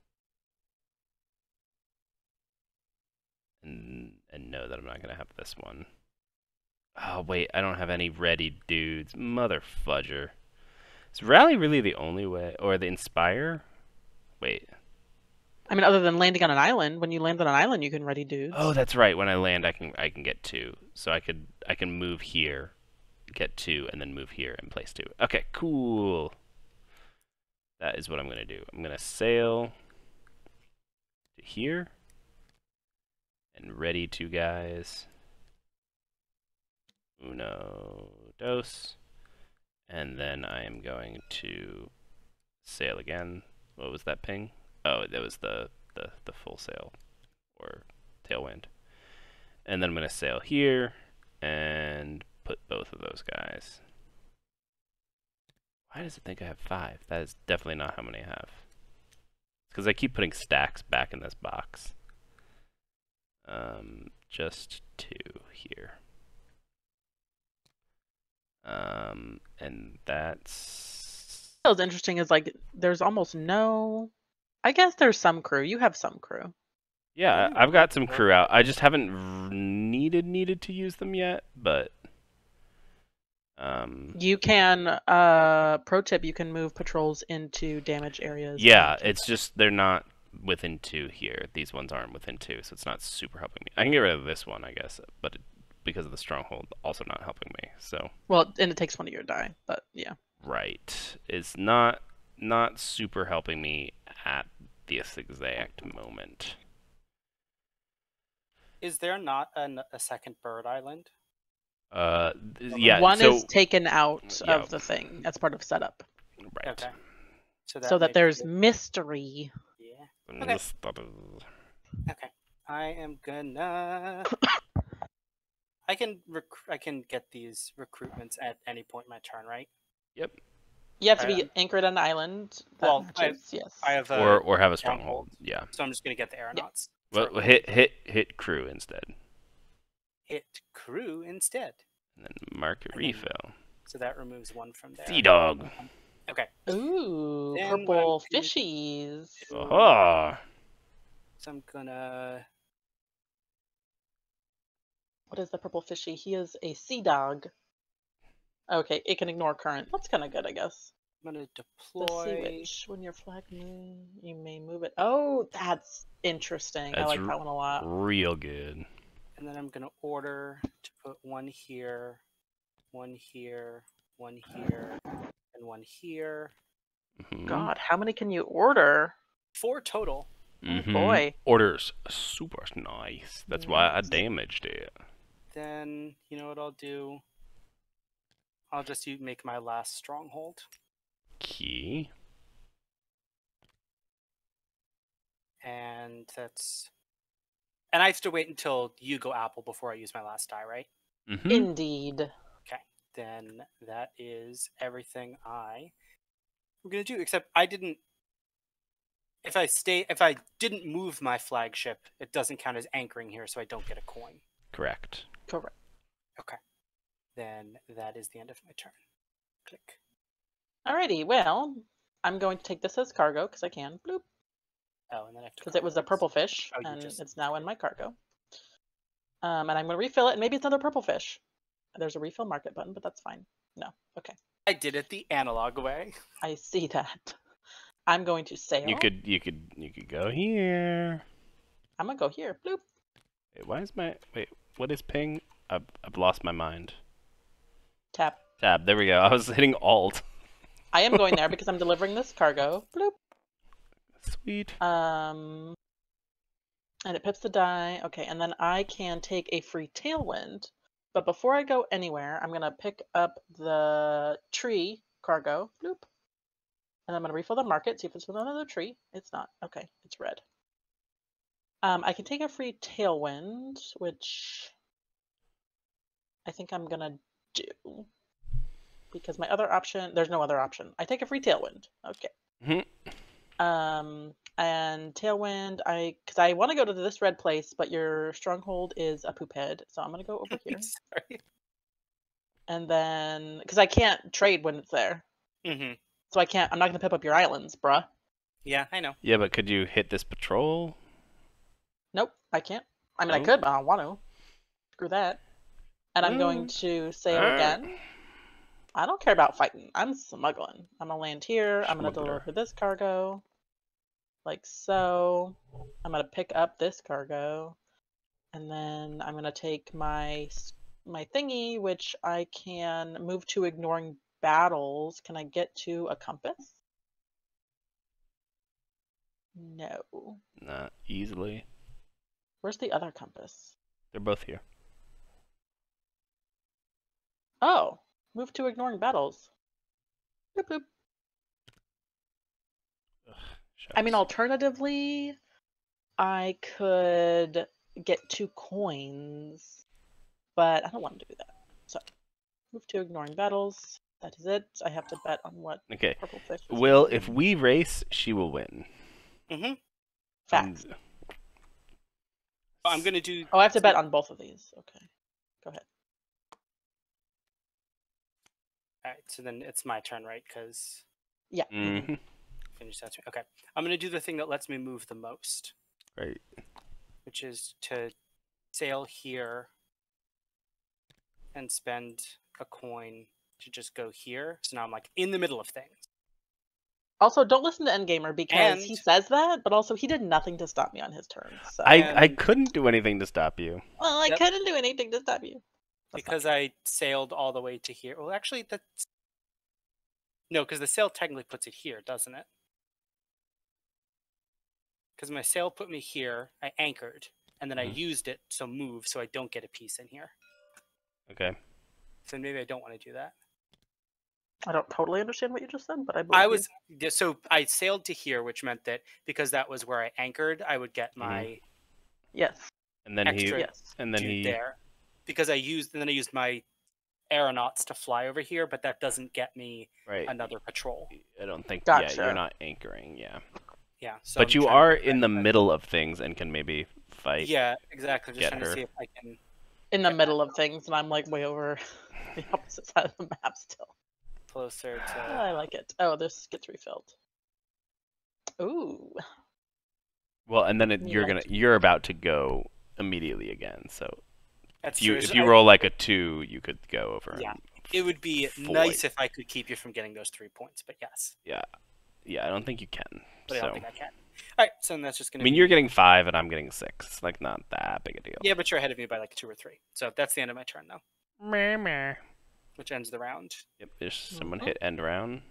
And and know that I'm not gonna have this one. Oh wait, I don't have any ready dudes. Mother fudger. Is rally really the only way, or the inspire? Wait. I mean, other than landing on an island, when you land on an island, you can ready dudes. Oh, that's right. When I land, I can I can get two. So I could I can move here, get two, and then move here and place two. Okay, cool. That is what I'm gonna do. I'm gonna sail to here and ready two guys. Uno, dos, and then I am going to sail again. What was that ping? Oh, that was the the the full sail or tailwind. And then I'm going to sail here and put both of those guys. Why does it think I have five? That is definitely not how many I have. Because I keep putting stacks back in this box. Um, just two here. Um, and that's What's interesting is like there's almost no. I guess there's some crew. You have some crew. Yeah, Yeah, I- I've got some crew out. I just haven't needed needed to use them yet, but um You can. Uh, pro tip: you can move patrols into damaged areas. yeah, and- it's just they're not within 2 here. These ones aren't within 2, so it's not super helping me. I can get rid of this one, I guess, but it, because of the stronghold also not helping me. So, well, and it takes one of your die, but yeah. right. It's not not super helping me at this exact moment. Is there not an, a second bird island? Uh th- yeah, one so is taken out yeah. of the thing. That's part of setup, right. Okay. So so that there's it- mystery. Yeah. Okay. Okay. I am gonna. [coughs] I can rec- I can get these recruitments at any point in my turn, right? Yep. You have to be Um, anchored on the island. That well, I- matches, yes. I have a, Or or have a stronghold. stronghold. Yeah. so I'm just gonna get the aeronauts. Well, for hit hit hit crew instead, hit crew instead. and then mark And then- refill. So that removes one from there. Sea dog. Okay. Ooh, Then purple one, two, fishies. Oh, So I'm gonna. What is the purple fishy? He is a sea dog. Okay, it can ignore current. That's kind of good, I guess. I'm gonna deploy. witch. When your flag moves, you may move it. Oh, that's interesting. I like that one a lot. real good. And then I'm gonna order to put one here, one here, one here, and one here. Mhm. God, how many can you order? Four total. Mhm. boy. Orders super nice. That's why I damaged it. Then you know what I'll do? I'll just u- make my last stronghold, Key. and that's. And I have to wait until you go apple before I use my last die, right? Mm-hmm. Indeed. Okay, then that is everything I am gonna do. Except I didn't. If I stay, if I didn't move my flagship, it doesn't count as anchoring here, so I don't get a coin. Correct. Correct. Then that is the end of my turn. Click. Alrighty, well, I'm going to take this as cargo because I can. Bloop. Oh, and then I. Because it was a purple fish, Oh, and just- it's now in my cargo. Um, and I'm going to refill it, and maybe it's another purple fish. There's a refill market button, but that's fine. No, okay. I did it the analog way. I see that. I'm going to sail. You could you could you could go here. I'm gonna go here. Bloop. Wait, why is my wait? What is ping? I've I've lost my mind. Tap. Tab. There we go. I was hitting Alt. I am going there [laughs] because I'm delivering this cargo. Bloop. Sweet. Um, and it pips the die. Okay, and then I can take a free tailwind. But before I go anywhere, I'm gonna pick up the tree cargo. Bloop. And I'm gonna refill the market. See if it's with another tree. It's not. Okay, it's red. Um, I can take a free tailwind, which I think I'm gonna do because my other option. There's no other option. I take a free tailwind. Okay. Mhm. Um, and Tailwind, I because I want to go to this red place, but your stronghold is a poop head, so I'm gonna go over [laughs] here. Sorry. and then because I can't trade when it's there, hmm so I can't. I'm not gonna pip up your islands, bruh. Yeah, I know. Yeah, but could you hit this patrol? Nope, I can't. I mean, I could, but I don't want to. Screw that. And I'm going Mm. to sail Alright. again. I don't care about fighting. I'm smuggling. I'm gonna land here. I'm gonna Smuggler. deliver this cargo, like so. I'm gonna pick up this cargo, and then I'm gonna take my my thingy, which I can move to ignoring battles. Can I get to a compass? No. Not easily. Where's the other compass? They're both here. Oh, move to ignoring battles. Bloop, bloop. Ugh, I mean, alternatively, I could get two coins, but I don't want to do that. So, move to ignoring battles. That is it. I have to bet on what Okay. purple fish. is Will, doing. if we race, she will win. Mm-hmm. facts. And- I'm gonna do. Oh, I have to bet on both of these. Okay, go ahead. All right, so then it's my turn, right? Because Yeah. mm-hmm. finish that. turn. Okay, I'm gonna do the thing that lets me move the most, Right. which is to sail here and spend a coin to just go here. So now I'm like in the middle of things. Also, don't listen to Endgamer because he says that, but also he did nothing to stop me on his turn. So. I I couldn't do anything to stop you. well, I Yep. couldn't do anything to stop you. That's not because I sailed all the way to here. Well, actually, that's no, because the sail technically puts it here, doesn't it? Because my sail put me here. I anchored, and then I Mhm. used it to move, so I don't get a piece in here. Okay. So maybe I don't want to do that. I don't totally understand what you just said, but I believe I was yeah, so I sailed to here, which meant that because that was where I anchored, I would get Mhm. my yes, And then Extra- he yes. and then he there because I used and then I used my aeronauts to fly over here, but that doesn't get me right. another patrol. I don't think yeah, you're not anchoring, yeah. Yeah, so but I'm you are in the out- middle of things and can maybe fight. Yeah, exactly. Just get trying her. to see if I can in the middle of things, and I'm like way over [laughs] the opposite side of the map still. closer Oh, to. [sighs] I like it. Oh, this gets refilled. Ooh, Well, and then it, You you're like gonna you're about to go immediately again. So That's if you true. if you I- roll like a two, you could go over. Yeah. it would be fight. nice if I could keep you from getting those three points, but yes, Yeah, yeah. I don't think you can. but I don't think I can. All right, so then that's just I gonna. I mean, be, you're getting five and I'm getting six. It's like not that big a deal. Yeah, but you're ahead of me by like two or three. So that's the end of my turn though. Meh, meh. which ends the round. Yep. There's someone Mhm. hit end round.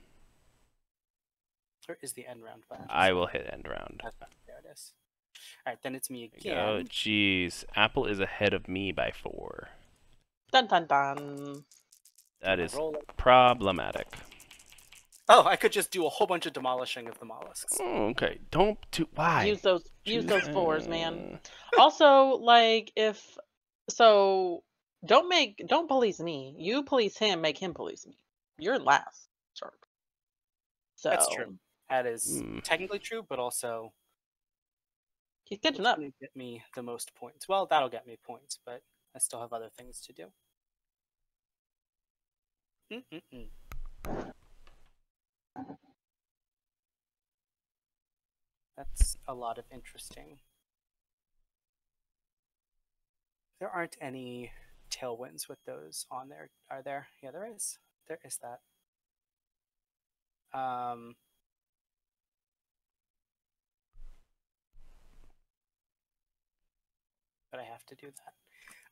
Where is the end round button? I will hit end round. That's There it is. All right, then it's me again. Oh, Jeez, Apple is ahead of me by four. dun dun dun. That I is roll it. problematic. Oh, I could just do a whole bunch of demolishing of the mollusks. Oh, okay. Don't do why. Use those. Use those fours, man. Also, like if so, Don't make don't police me. You police him, make him police me. You're last, shark. So That's true. That is Hmm. technically true, but also He's catching up. get me the most points. Well, that'll get me points, but I still have other things to do. Mm-mm-mm. That's a lot of interesting. There aren't any tailwinds with those on there, are there? Yeah, there is. There is that. Um, but I have to do that.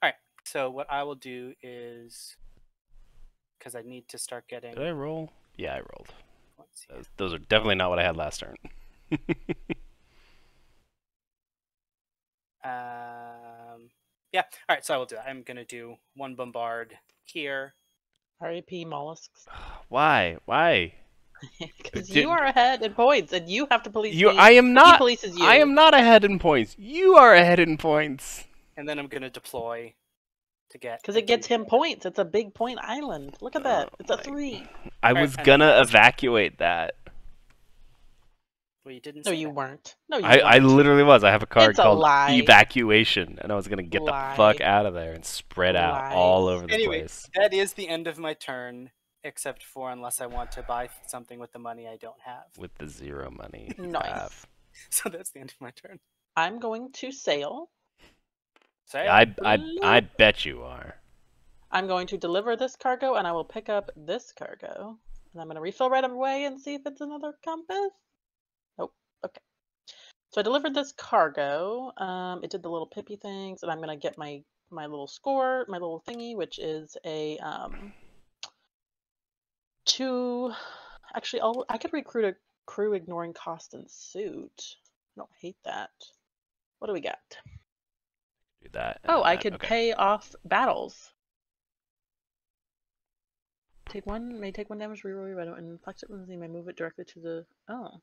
All right. So what I will do is because I need to start getting Did I roll? Yeah, I rolled. Those, those are definitely not what I had last turn. Um, yeah. All right. So I will do that. I'm gonna do one bombard here. R.A.P. mollusks. [sighs] Why? Why? [laughs] Because you are ahead in points, and you have to police You, me. I am he not. polices you. I am not ahead in points. You are ahead in points. And then I'm gonna deploy to get because it gets him points. It's a big point island. Look at that. Oh It's a oh, three. I was and gonna then- evacuate that. Well, you didn't. No, you that. weren't. No, you I, I weren't. literally was. I have a card It's a called lie. evacuation, and I was gonna get the fuck out of there and spread out all over the Anyway, place. That is the end of my turn, except for unless I want to buy something with the money I don't have. With the zero money. you Nice. have. [laughs] So that's the end of my turn. I'm going to sail. Say I, I, I bet you are. I'm going to deliver this cargo, and I will pick up this cargo. And I'm going to refill right away and see if it's another compass. Nope. Okay. So I delivered this cargo. Um, it did the little pippy things, and I'm going to get my my little score, my little thingy, which is a um two. Actually, I'll, I could recruit a crew ignoring cost and suit. I don't hate that. What do we got? Do that. Oh, I that. could okay. pay off battles. Take one, may take one damage, reroll your battle, and flex it when you may move it directly to the. Oh.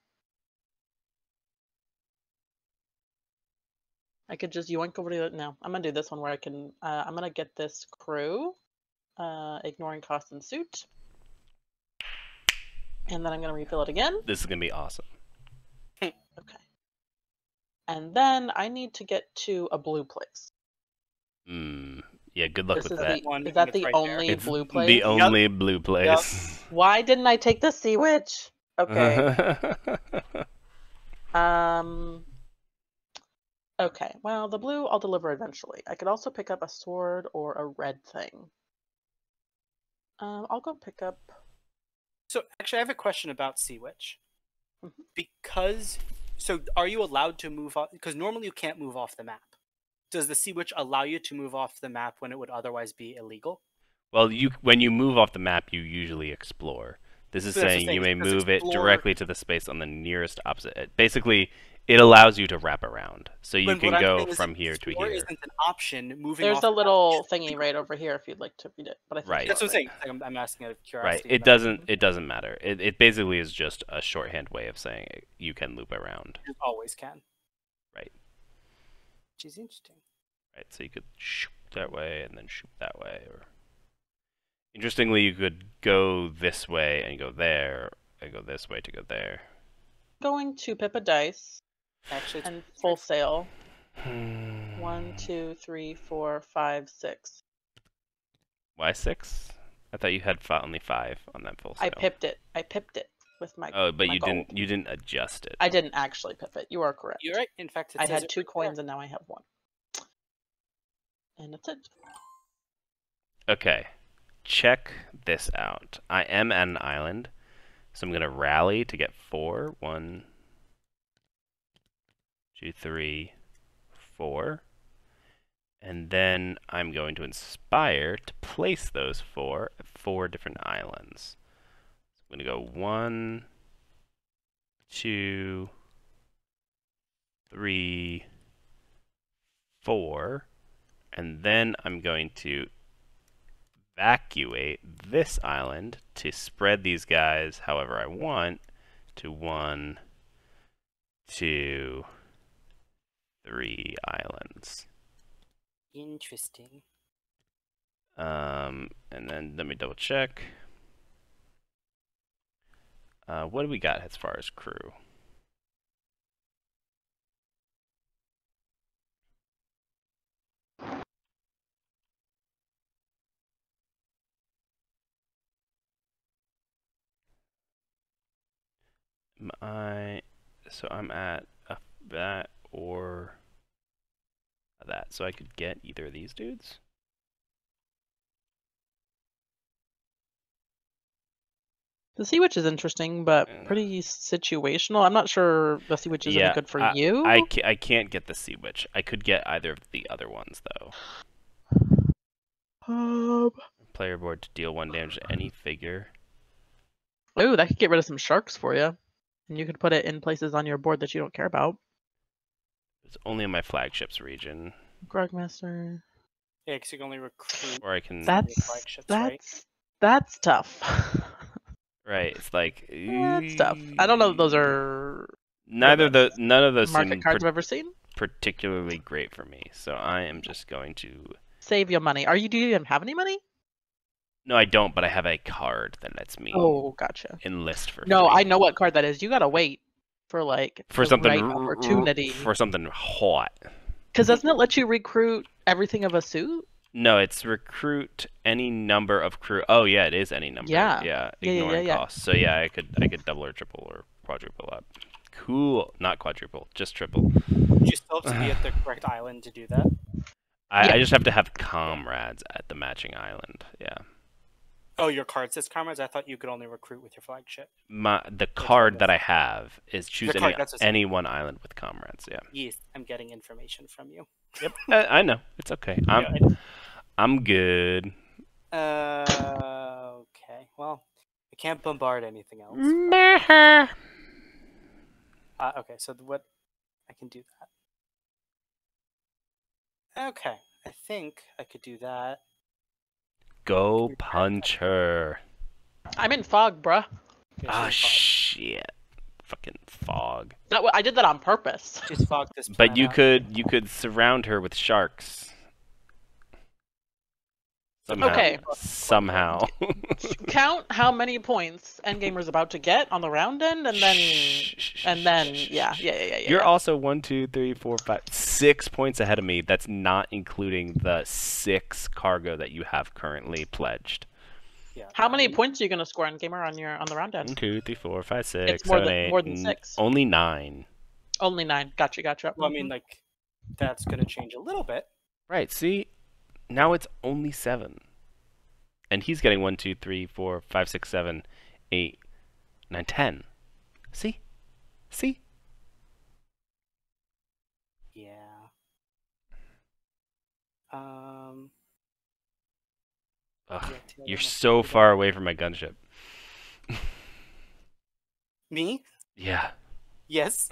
I could just yoink over to the. No, I'm gonna do this one where I can. Uh, I'm gonna get this crew, uh, ignoring cost and suit. And then I'm gonna refill it again. This is gonna be awesome. Okay. And then I need to get to a blue place. Mm, yeah, good luck This with is that. the, One, is that the right only It's blue place? the only blue place. [laughs] Why didn't I take the sea witch? Okay. [laughs] Um. Okay. Well, the blue I'll deliver eventually. I could also pick up a sword or a red thing. Um, I'll go pick up. So actually, I have a question about Sea Witch. Mhm. Because, so are you allowed to move off? Because normally you can't move off the map. Does the Sea Witch allow you to move off the map when it would otherwise be illegal? well, you when you move off the map, you usually explore. This is So saying you may move it directly to the space on the nearest opposite. it- Basically, it allows you to wrap around, so you When can go from here to explore here. Isn't an option moving. There's off a little is thingy right over here if you'd like to read it. But I think right. that's what I'm already- saying. I'm, I'm asking out of curiosity. Right. It doesn't. It doesn't matter. It it basically is just a shorthand way of saying it. you can loop around. You always can. Right. Which is interesting. Right. So you could shoot that way and then shoot that way, or interestingly, you could go this way and go there, and go this way to go there. Going to pip a dice Actually, it's and full sail. Hmm. One, two, three, four, five, six. Why six? I thought you had only five on that full I sail. pipped it. I pipped it with my. Oh, but my you gold. didn't. You didn't adjust it. I didn't actually pip it. You are correct. You're right. In fact, it I had two right there. coins and now I have one. And that's it. Okay. Check this out. I am at an island, so I'm gonna rally to get four. One, two, three, four. And then I'm going to inspire to place those four at four different islands. So I'm gonna go one, two, three, four, and then I'm going to evacuate this island to spread these guys however I want to one, two, three islands. Interesting. Um, and then let me double check. Uh, what do we got as far as crew? I so I'm at a, that or that, so I could get either of these dudes. The sea witch is interesting, but pretty situational. I'm not sure the sea witch is Yeah, any good for I- you. I, ca- I can't get the sea witch. I could get either of the other ones though. Um, Player board to deal one damage to any figure. ooh, that could get rid of some sharks for you, and you could put it in places on your board that you don't care about. It's only in my flagship's region, Grogmaster. Yeah, because you can only recruit. or I can. That's flagships, right? that's that's tough. [laughs] Right, it's like that's tough. I don't know if those are Neither the none of those market cards I've ever seen. particularly great for me. So I am just going to. Save your money. Are you? Do you even have any money? No, I don't. But I have a card that lets me Oh, gotcha. enlist for. No, free. I know what card that is. You gotta wait for like for the something right r- r- opportunity. for something hot. Because doesn't it let you recruit everything of a suit? No, it's recruit any number of crew. Oh yeah, it is any number. Yeah. yeah, Yeah, yeah, ignoring yeah, yeah. costs. So yeah, I could I could double or triple or quadruple up. Cool, not quadruple, just triple. You still have to be at the [sighs] correct island to do that. I, Yeah. I just have to have comrades at the matching island. Yeah, Oh, your card says comrades. I thought you could only recruit with your flagship. my the card that. I have is choose any card, that's what I said. any one island with comrades. Yeah, Yes, I'm getting information from you. I, I know it's okay. I'm Yeah, I'm good. Uh, okay. Well, I can't bombard anything else. Uh, okay, so what I can do that. Okay, I think I could do that. Go punch her. I'm in fog, bruh. Ah so fog- shit. Fucking fog. That I did that on purpose. Just fog this. But you out. could you could surround her with sharks. Somehow. Okay. Somehow. [laughs] Count how many points Endgamer's about to get on the round end, and then and then yeah, yeah, yeah, yeah. You're yeah. also one, two, three, four, five, six points ahead of me. That's not including the six cargo that you have currently pledged. Yeah. How many points are you gonna score Endgamer on your on the round One, end? two, three, four, five, six, more seven, than- eight, more than n- six. Only nine. Only nine. Gotcha, gotcha. Well, I mean, like, that's gonna change a little bit. Right. See, now it's only seven, and he's getting one, two, three, four, five, six, seven, eight, nine, ten. See, see. Yeah. Um. Ugh, yeah, you're so far away from my gunship. Me? Yeah. Yes.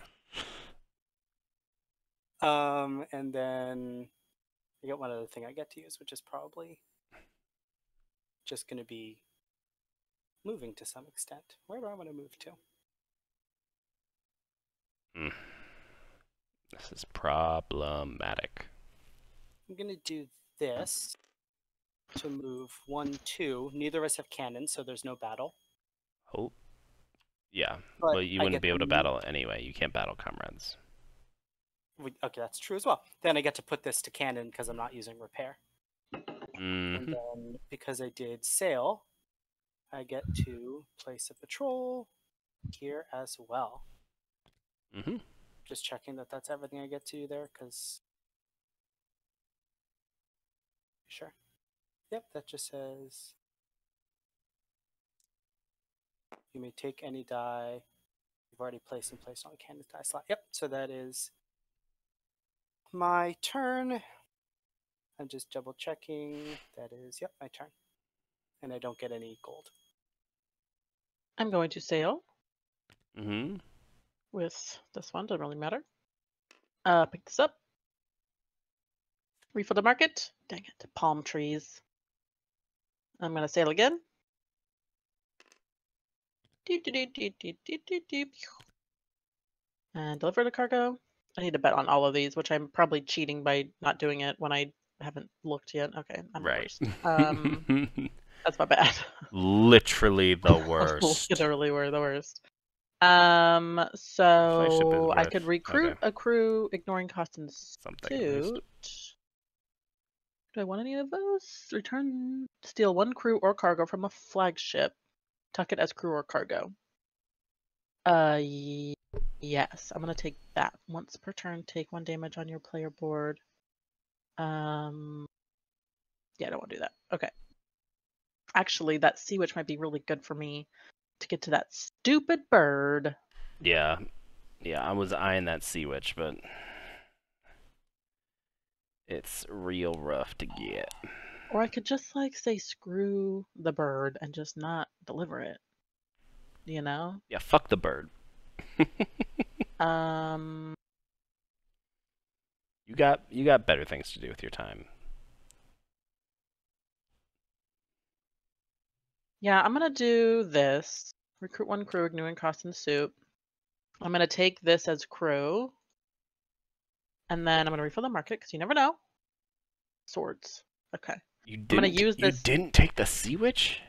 Um, and then I got one other thing I get to use, which is probably just going to be moving to some extent. Where do I want to move to? Mm. This is problematic. I'm going to do this to move one, two. Neither of us have cannons, so there's no battle. Oh. Yeah. But well, you I wouldn't be able to battle anyway. You can't battle comrades. Okay, that's true as well. Then I get to put this to cannon because I'm not using repair. hmm And then because I did sail, I get to place a patrol here as well. Mm-hmm. Just checking that that's everything I get to there, because. Sure. Yep, that just says. You may take any die you've already placed and placed on a cannon die slot. Yep, so that is my turn. I'm just double checking. That is, yep, my turn. And I don't get any gold. I'm going to sail Mm-hmm. with this one. Doesn't really matter. Uh, pick this up. Refill the market. Dang it, palm trees. I'm gonna sail again. Doo, doo, doo. And deliver the cargo. I need to bet on all of these, which I'm probably cheating by not doing it when I haven't looked yet. Okay, I'm Right. Um, [laughs] that's my bad. [laughs] Literally the worst. Literally, we're the worst. Um, so I could recruit okay. a crew, ignoring cost and Something. suit. Do I want any of those? Return, steal one crew or cargo from a flagship. Tuck it as crew or cargo. Uh, yes, I'm gonna take that. Once per turn, take one damage on your player board. Um, yeah, I don't want to do that. Okay. Actually, that sea witch might be really good for me to get to that stupid bird. Yeah. Yeah, I was eyeing that sea witch, but it's real rough to get. Or I could just like say screw the bird and just not deliver it. You know? Yeah, fuck the bird. [laughs] Um You got you got better things to do with your time. yeah, I'm gonna do this. Recruit one crew, ignoring cost and soup. I'm gonna take this as crew. And then I'm gonna refill the market because you never know. Swords. Okay. You didn't gonna use you didn't take the sea witch?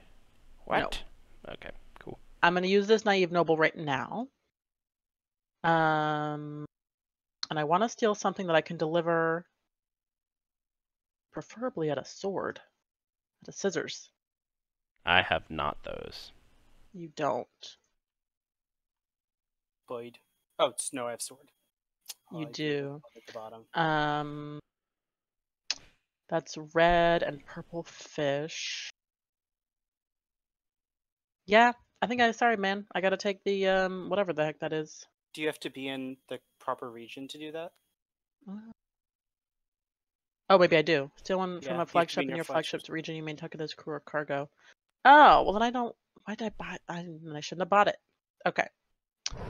No. What? Okay, cool. I'm gonna use this naive noble right now. Um, and I want to steal something that I can deliver, preferably at a sword, at a scissors. I have not those. You don't. Boyd. Oh, it's no, I have sword. You I do. At the bottom. Um, that's red and purple fish. Yeah, I think I. Sorry, man. I gotta take the um whatever the heck that is. Do you have to be in the proper region to do that? Oh, maybe I do. Steal one Yeah, from a have to be flagship in in your your flagships. flagship's region. You may tuck it as crew or cargo. Oh, well then I don't. Why did I buy? I, I shouldn't have bought it. Okay,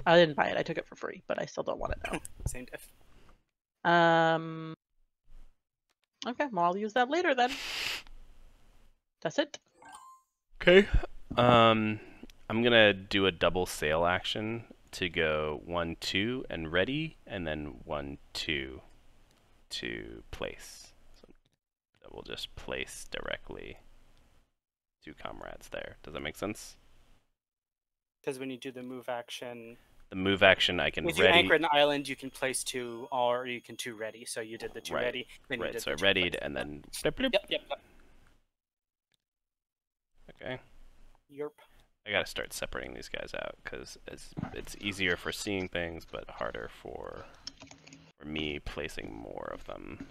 I didn't buy it. I took it for free, but I still don't want it now. [laughs] Same diff. Um. Okay, well I'll use that later then. That's it. Okay. Um, I'm gonna do a double sail action to go one two and ready, and then one two to place. So that will just place directly two comrades there. Does that make sense? Because when you do the move action, The move action I can if you ready. anchor an island, you can place two, or you can two ready. So you did the two Right, ready, then you Right, did so the I two readied place. and then. Yep, yep, yep. Okay. Yerp. I gotta start separating these guys out because it's it's easier for seeing things, but harder for for me placing more of them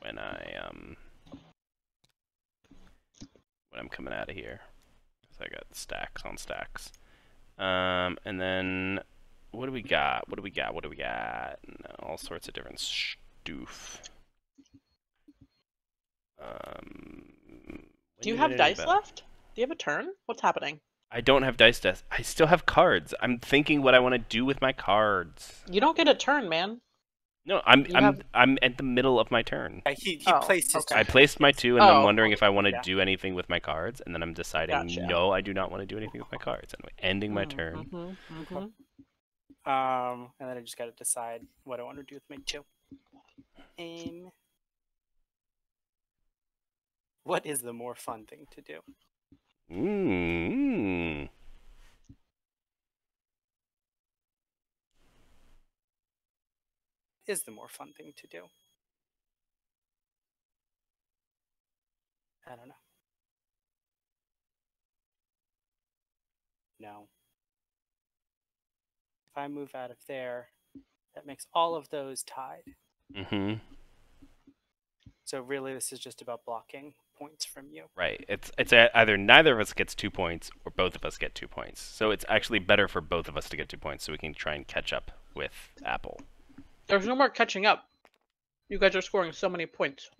when I um when I'm coming out of here. So I got stacks on stacks. Um, and then what do we got? What do we got? What do we got? All sorts of different stoof. Um, Do you have dice bet- left? Do you have a turn? What's happening? I don't have dice desk. I still have cards. I'm thinking what I want to do with my cards. You don't get a turn, man. No, I'm You I'm have- I'm at the middle of my turn. Yeah, he he Oh, placed his. okay. I placed my two, and I'm Oh, wondering if I want to yeah. do anything with my cards, and then I'm deciding Gotcha. no, I do not want to do anything with my cards, and I'm ending my Mm, turn. mhm, mhm. Um, and then I just got to decide what I want to do with my two. Um, what is the more fun thing to do? Mm. Is the more fun thing to do? I don't know. No. If I move out of there, that makes all of those tied. Mm-hmm. So really, this is just about blocking points from you. Right. It's it's a, either neither of us gets two points or both of us get two points. So it's actually better for both of us to get two points, so we can try and catch up with Apple. There's no more catching up. You guys are scoring so many points.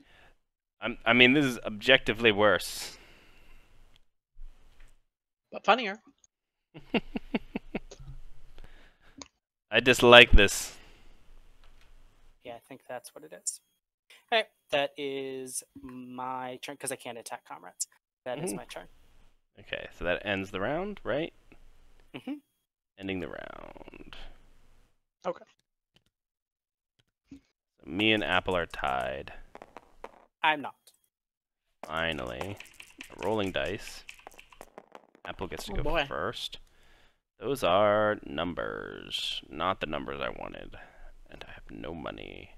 I'm, I mean, this is objectively worse. But funnier. [laughs] [laughs] I dislike this. Yeah, I think that's what it is. Okay, that is my turn because I can't attack comrades. That is Mhm. my turn. Okay, so that ends the round, right? Mhm. Ending the round. Okay. So me and Apple are tied. I'm not. Finally. Rolling dice. Apple gets to Oh, go boy. first. Those are numbers, not the numbers I wanted. And I have no money.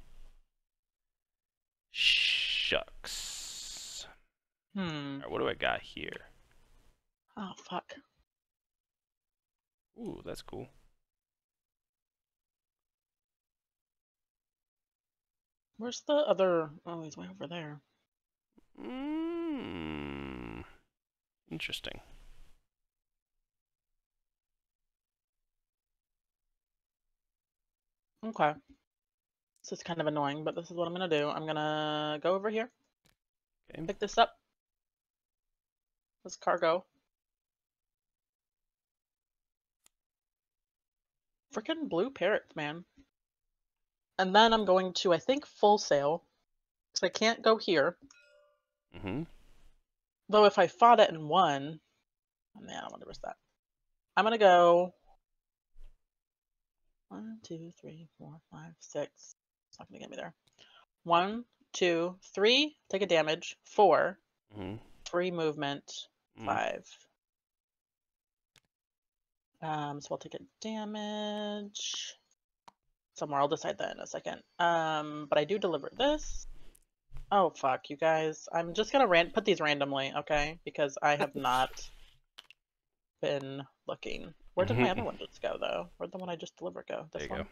Shucks. Hmm. Alright, what do I got here? Oh fuck. Ooh, that's cool. Where's the other? Oh, he's way over there. Mmm. Interesting. Okay. This is kind of annoying, but this is what I'm gonna do. I'm gonna go over here, Okay. pick this up. This cargo. Freaking blue parrots, man. And then I'm going to, I think, full sail. Because I can't go here. Mm-hmm. Though if I fought it and won, oh man, I wonder what's that. I'm gonna go one, two, three, four, five, six. It's not gonna get me there. One, two, three. Take a damage. Four. Mm-hmm. Three movement. Mm. Five. Um, so I'll take a damage. Somewhere I'll decide that in a second. Um, but I do deliver this. Oh fuck, you guys! I'm just gonna ran- put these randomly, okay? Because I have [laughs] not been looking. Where did my other one just go, though? Where'd the one I just delivered go? This There you one. go.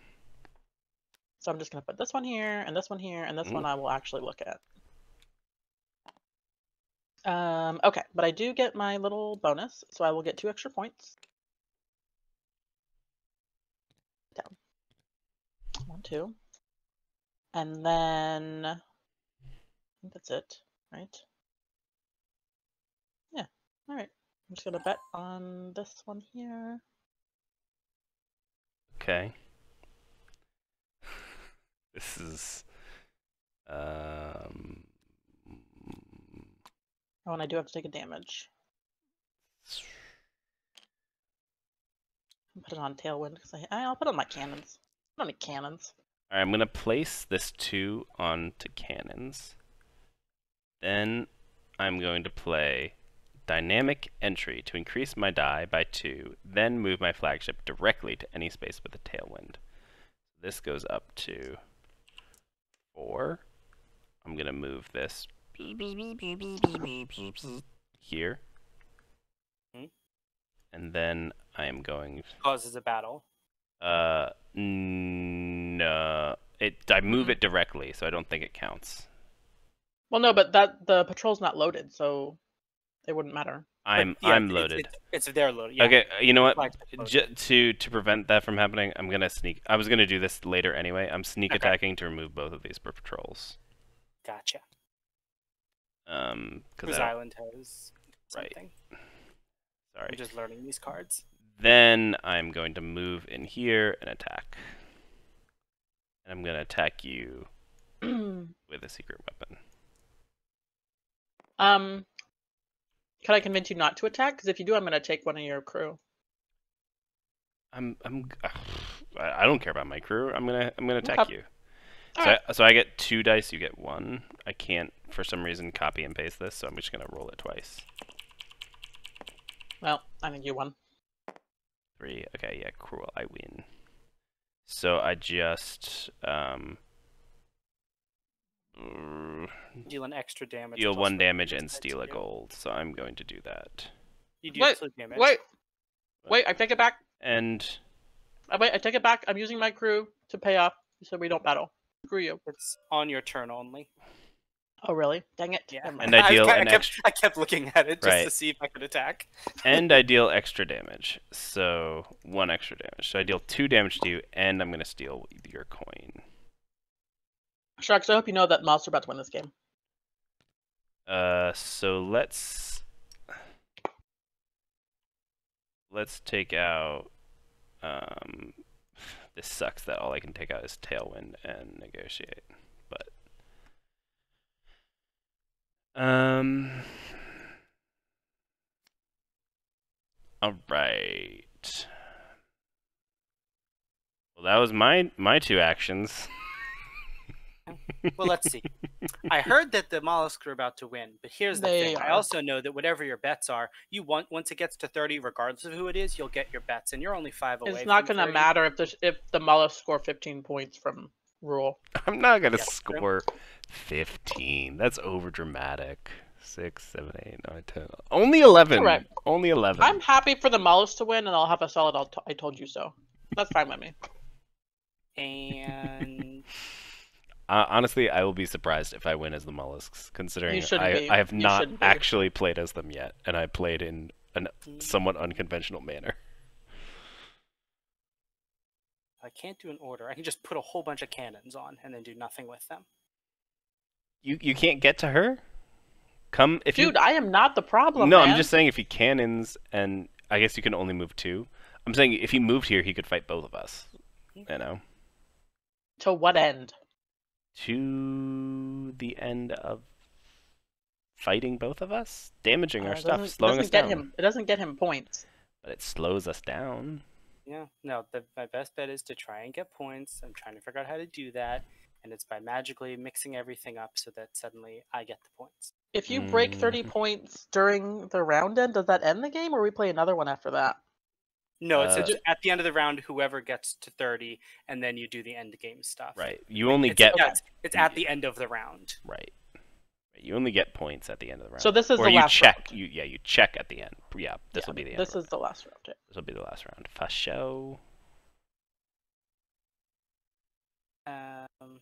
So I'm just gonna put this one here, and this one here, and this one Mm. I will actually look at. Um, okay, but I do get my little bonus, so I will get two extra points. Down. One, two. And then I think that's it, right? Yeah. Alright. I'm just gonna bet on this one here. Okay. This is um Oh, and I do have to take a damage. Put it on tailwind because I I'll put on my cannons. I don't need cannons. Alright, I'm gonna place this two onto cannons. Then I'm going to play dynamic entry to increase my die by two, then move my flagship directly to any space with a tailwind. This goes up to four. I'm gonna move this here. Hmm. And then I am going Causes a battle. uh, no. It I move it directly, so I don't think it counts. Well, no, but that the patrol's not loaded, so it wouldn't matter. But I'm yeah, I'm loaded. It's, it's, they're loaded. Yeah. Okay, you know what? J- to to prevent that from happening, I'm gonna sneak. I was gonna do this later anyway. I'm sneak Okay. attacking to remove both of these for patrols. Gotcha. Um, because Cruise Island has Right. something. sorry. I'm just learning these cards. Then I'm going to move in here and attack. And I'm gonna attack you [clears throat] with a secret weapon. um, can I convince you not to attack? Because if you do, I'm gonna take one of your crew. I'm I'm [sighs] I I don't care about my crew. I'm gonna I'm gonna attack Okay. you. So Alright. I, so I get two dice. You get one. I can't for some reason copy and paste this, so I'm just gonna roll it twice. Well, I think you won. Three. Okay, yeah, cruel. I win. So I just um Deal an extra damage. deal plus one damage and steal a gold. So I'm going to do that. You do Wait, damage. Wait, wait, I take it back. And Uh, wait, I take it back. I'm using my crew to pay off so we don't battle. Screw you. It's on your turn only. Oh, really? Dang it. Yeah. And. I deal ki- an I kept, extra- I kept looking at it just to see if I could attack. and [laughs] I deal extra damage. So one extra damage. So I deal two damage to you, and I'm gonna steal your coin. Sharks, I hope you know that Mouse are about to win this game. Uh, so let's let's take out. Um, this sucks that all I can take out is tailwind and negotiate, but um. All right. Well, that was my my two actions. [laughs] Oh. Well, let's see. I heard that the mollusks were about to win, but here's the They thing. I also know that whatever your bets are, you want once it gets to 30, regardless of who it is, you'll get your bets, and you're only five away. It's not gonna matter if the if the mollusks score 15 points from rule. I'm not gonna Yeah, true. score 15. That's over dramatic. Six, seven, eight, nine, ten. Only 11. Correct. Only 11. I'm happy for the mollusks to win, and I'll have a solid. I'll t- I told you so. That's fine with me. And Uh, honestly, I will be surprised if I win as the mollusks, considering I. I have You not actually played as them yet, and I played in a somewhat unconventional manner. I can't do an order. I can just put a whole bunch of cannons on and then do nothing with them. You you can't get to her. Come if Dude, you. I am not the problem. no, man. I'm just saying if he cannons, and I guess you can only move two. I'm saying if he moved here, he could fight both of us. You know, To what end? To the end of fighting both of us, damaging Uh, our it stuff, doesn't- slowing doesn't us get down. him. It doesn't get him points. But it slows us down. Yeah, no, the, my best bet is to try and get points. I'm trying to figure out how to do that, and it's by magically mixing everything up so that suddenly I get the points. If you break 30 Mhm. points during the round end, does that end the game, or we play another one after that? No, it's Uh, just at the end of the round, whoever gets to 30, and then you do the end game stuff. Right. You only It's, get yeah, it's, it's at the end of the round. right. You only get points at the end of the round. So this is or the you last check. round. You yeah, you check at the end. Yeah, this Yeah, will be the end. This of the is the last round. yeah. This will be the last round. For show. Um,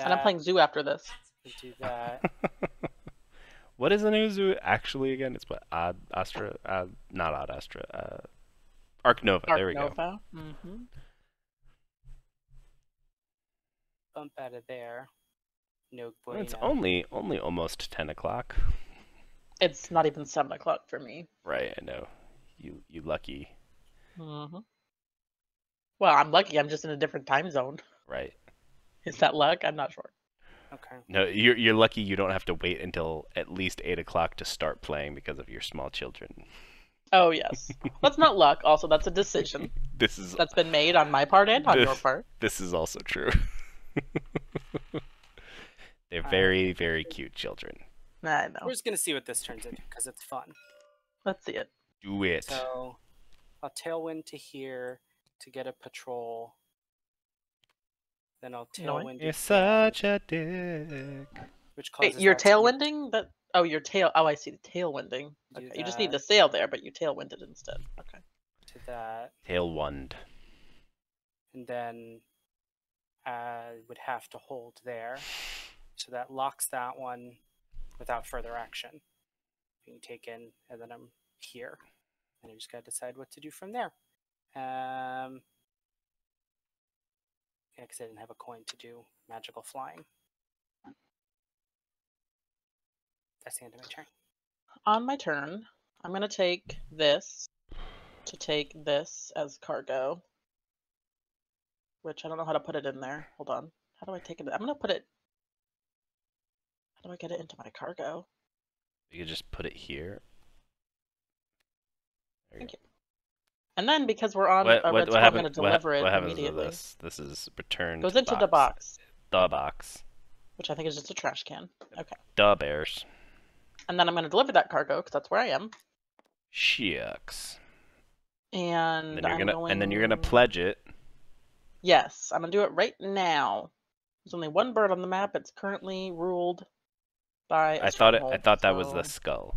And I'm playing Zoo after this. Do that. [laughs] what is an Uzu actually again? It's what Odd Astra, uh, not Odd Astra, uh, Ark Nova. there we go. Mm-hmm. Bump out of there. No bueno. It's only only almost ten o'clock. It's not even seven o'clock for me. Right, I know. You you lucky. Mm-hmm. Well, I'm lucky. I'm just in a different time zone. Right. Is that luck? I'm not sure. Okay. No, you're you're lucky. You don't have to wait until at least eight o'clock to start playing because of your small children. Oh yes, that's not [laughs] luck. Also, that's a decision This is that's been made on my part and on your part. this is also true. [laughs] They're Uh, very very cute children. I know. We're just gonna see what this turns into because it's fun. Let's see it. Do it. So, I'll tailwind to here to get a patrol. Then I'll Annoying. tailwind. You're such a dick. which Wait, causes you're that to be- tailwinding? That oh, you're tail. Oh, I see. The tailwinding. Do Okay, you just need the sail there, but you tailwinded instead. Okay. to that, Tail wand. and then I would have to hold there. So that locks that one without further action. Being taken, and then I'm here. And I just gotta decide what to do from there. Um, yeah, because I didn't have a coin to do magical flying. That's the end of my turn. On my turn, I'm gonna take this to take this as cargo. Which I don't know how to put it in there. Hold on. How do I take it? I'm gonna put it. How do I get it into my cargo? You could just put it here. There Thank And then because we're on What, a what, red what, gonna what, deliver what it happens with immediately. this? This is returned. Goes to into the box, The box. which I think is just a trash can. Okay. The bears. And then I'm gonna deliver that cargo because that's where I am. Shucks. And Then you're I'm gonna going... and then you're gonna pledge it. Yes, I'm gonna do it right now. There's only one bird on the map. It's currently ruled by. a I thought it. I thought that was the skull.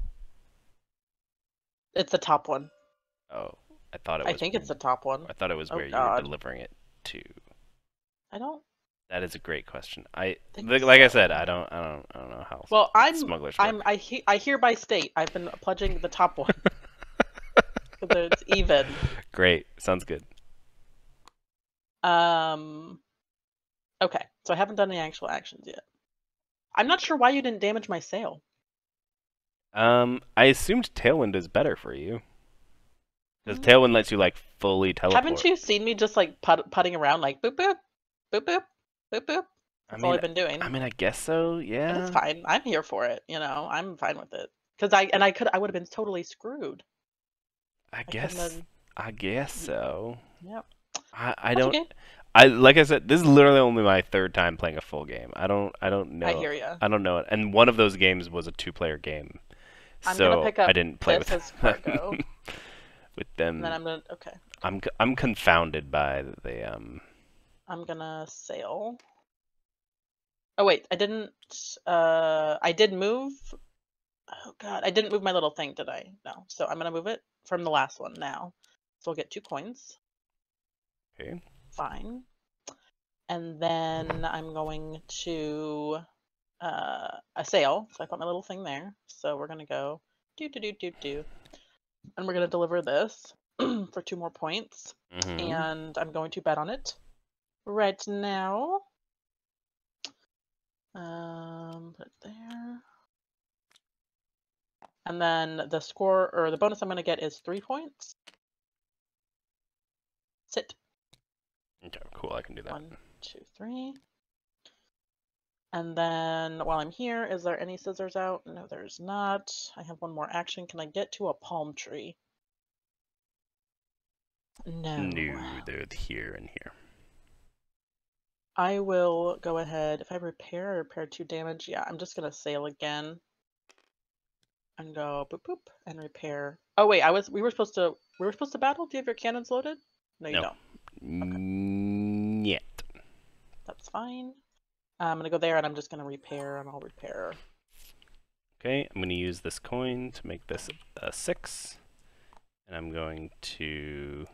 It's the top one. Oh, I thought it was. I think it's the top one. I thought it was Oh, where you God. were delivering it to. I don't. That is a great question. I Think like, like I said, I don't, I don't, I don't know how Well, I'm. smugglers. I'm. I. He, I hereby state I've been pledging the top one. [laughs] it's even. Great, sounds good. Um. Okay, so I haven't done any actual actions yet. I'm not sure why you didn't damage my sail. Um, I assumed Tailwind is better for you. Because Mm. Tailwind lets you like fully teleport. Haven't you seen me just like put, putting around like boop boop, boop boop, boop boop? I That's all mean, I've been doing. I mean, I guess so. And Yeah. it's fine. I'm here for it. You know, I'm fine with it. Cause I and I could I would have been totally screwed. I couldn't guess. have- I guess so. Yep. I, I That's don't. okay. I like I said, this is literally only my third time playing a full game. I don't I don't know. I hear you. I don't know it. And one of those games was a two-player game, I'm so gonna pick up I didn't play this with as. [laughs] with them. And then I'm gonna okay. I'm I'm confounded by the um. I'm gonna sail. Oh wait, I didn't. Uh, I did move. Oh god, I didn't move my little thing, did I? No. So I'm gonna move it from the last one now. So I'll get two coins. Okay. Fine. And then I'm going to uh a sail. So I put my little thing there. So we're gonna go do do do do do, and we're gonna deliver this [clears throat] for two more points mhm. and I'm going to bet on it right now. Um, put it there. And then the score or the bonus I'm going to get is three points. Sit. Okay, cool. I can do that. One, two, three. And then while I'm here, is there any scissors out? No, there's not. I have one more action. Can I get to a palm tree? No. No, they're here and here. I will go ahead. If I repair, I repair two damage. Yeah, I'm just gonna sail again. And go boop boop and repair. Oh wait, I was we were supposed to we were supposed to battle? Do you have your cannons loaded? No, you No. don't. Mm, Yet. That's fine. I'm gonna go there and I'm just gonna repair and I'll repair. Okay, I'm going to use this coin to make this a six, and I'm going to.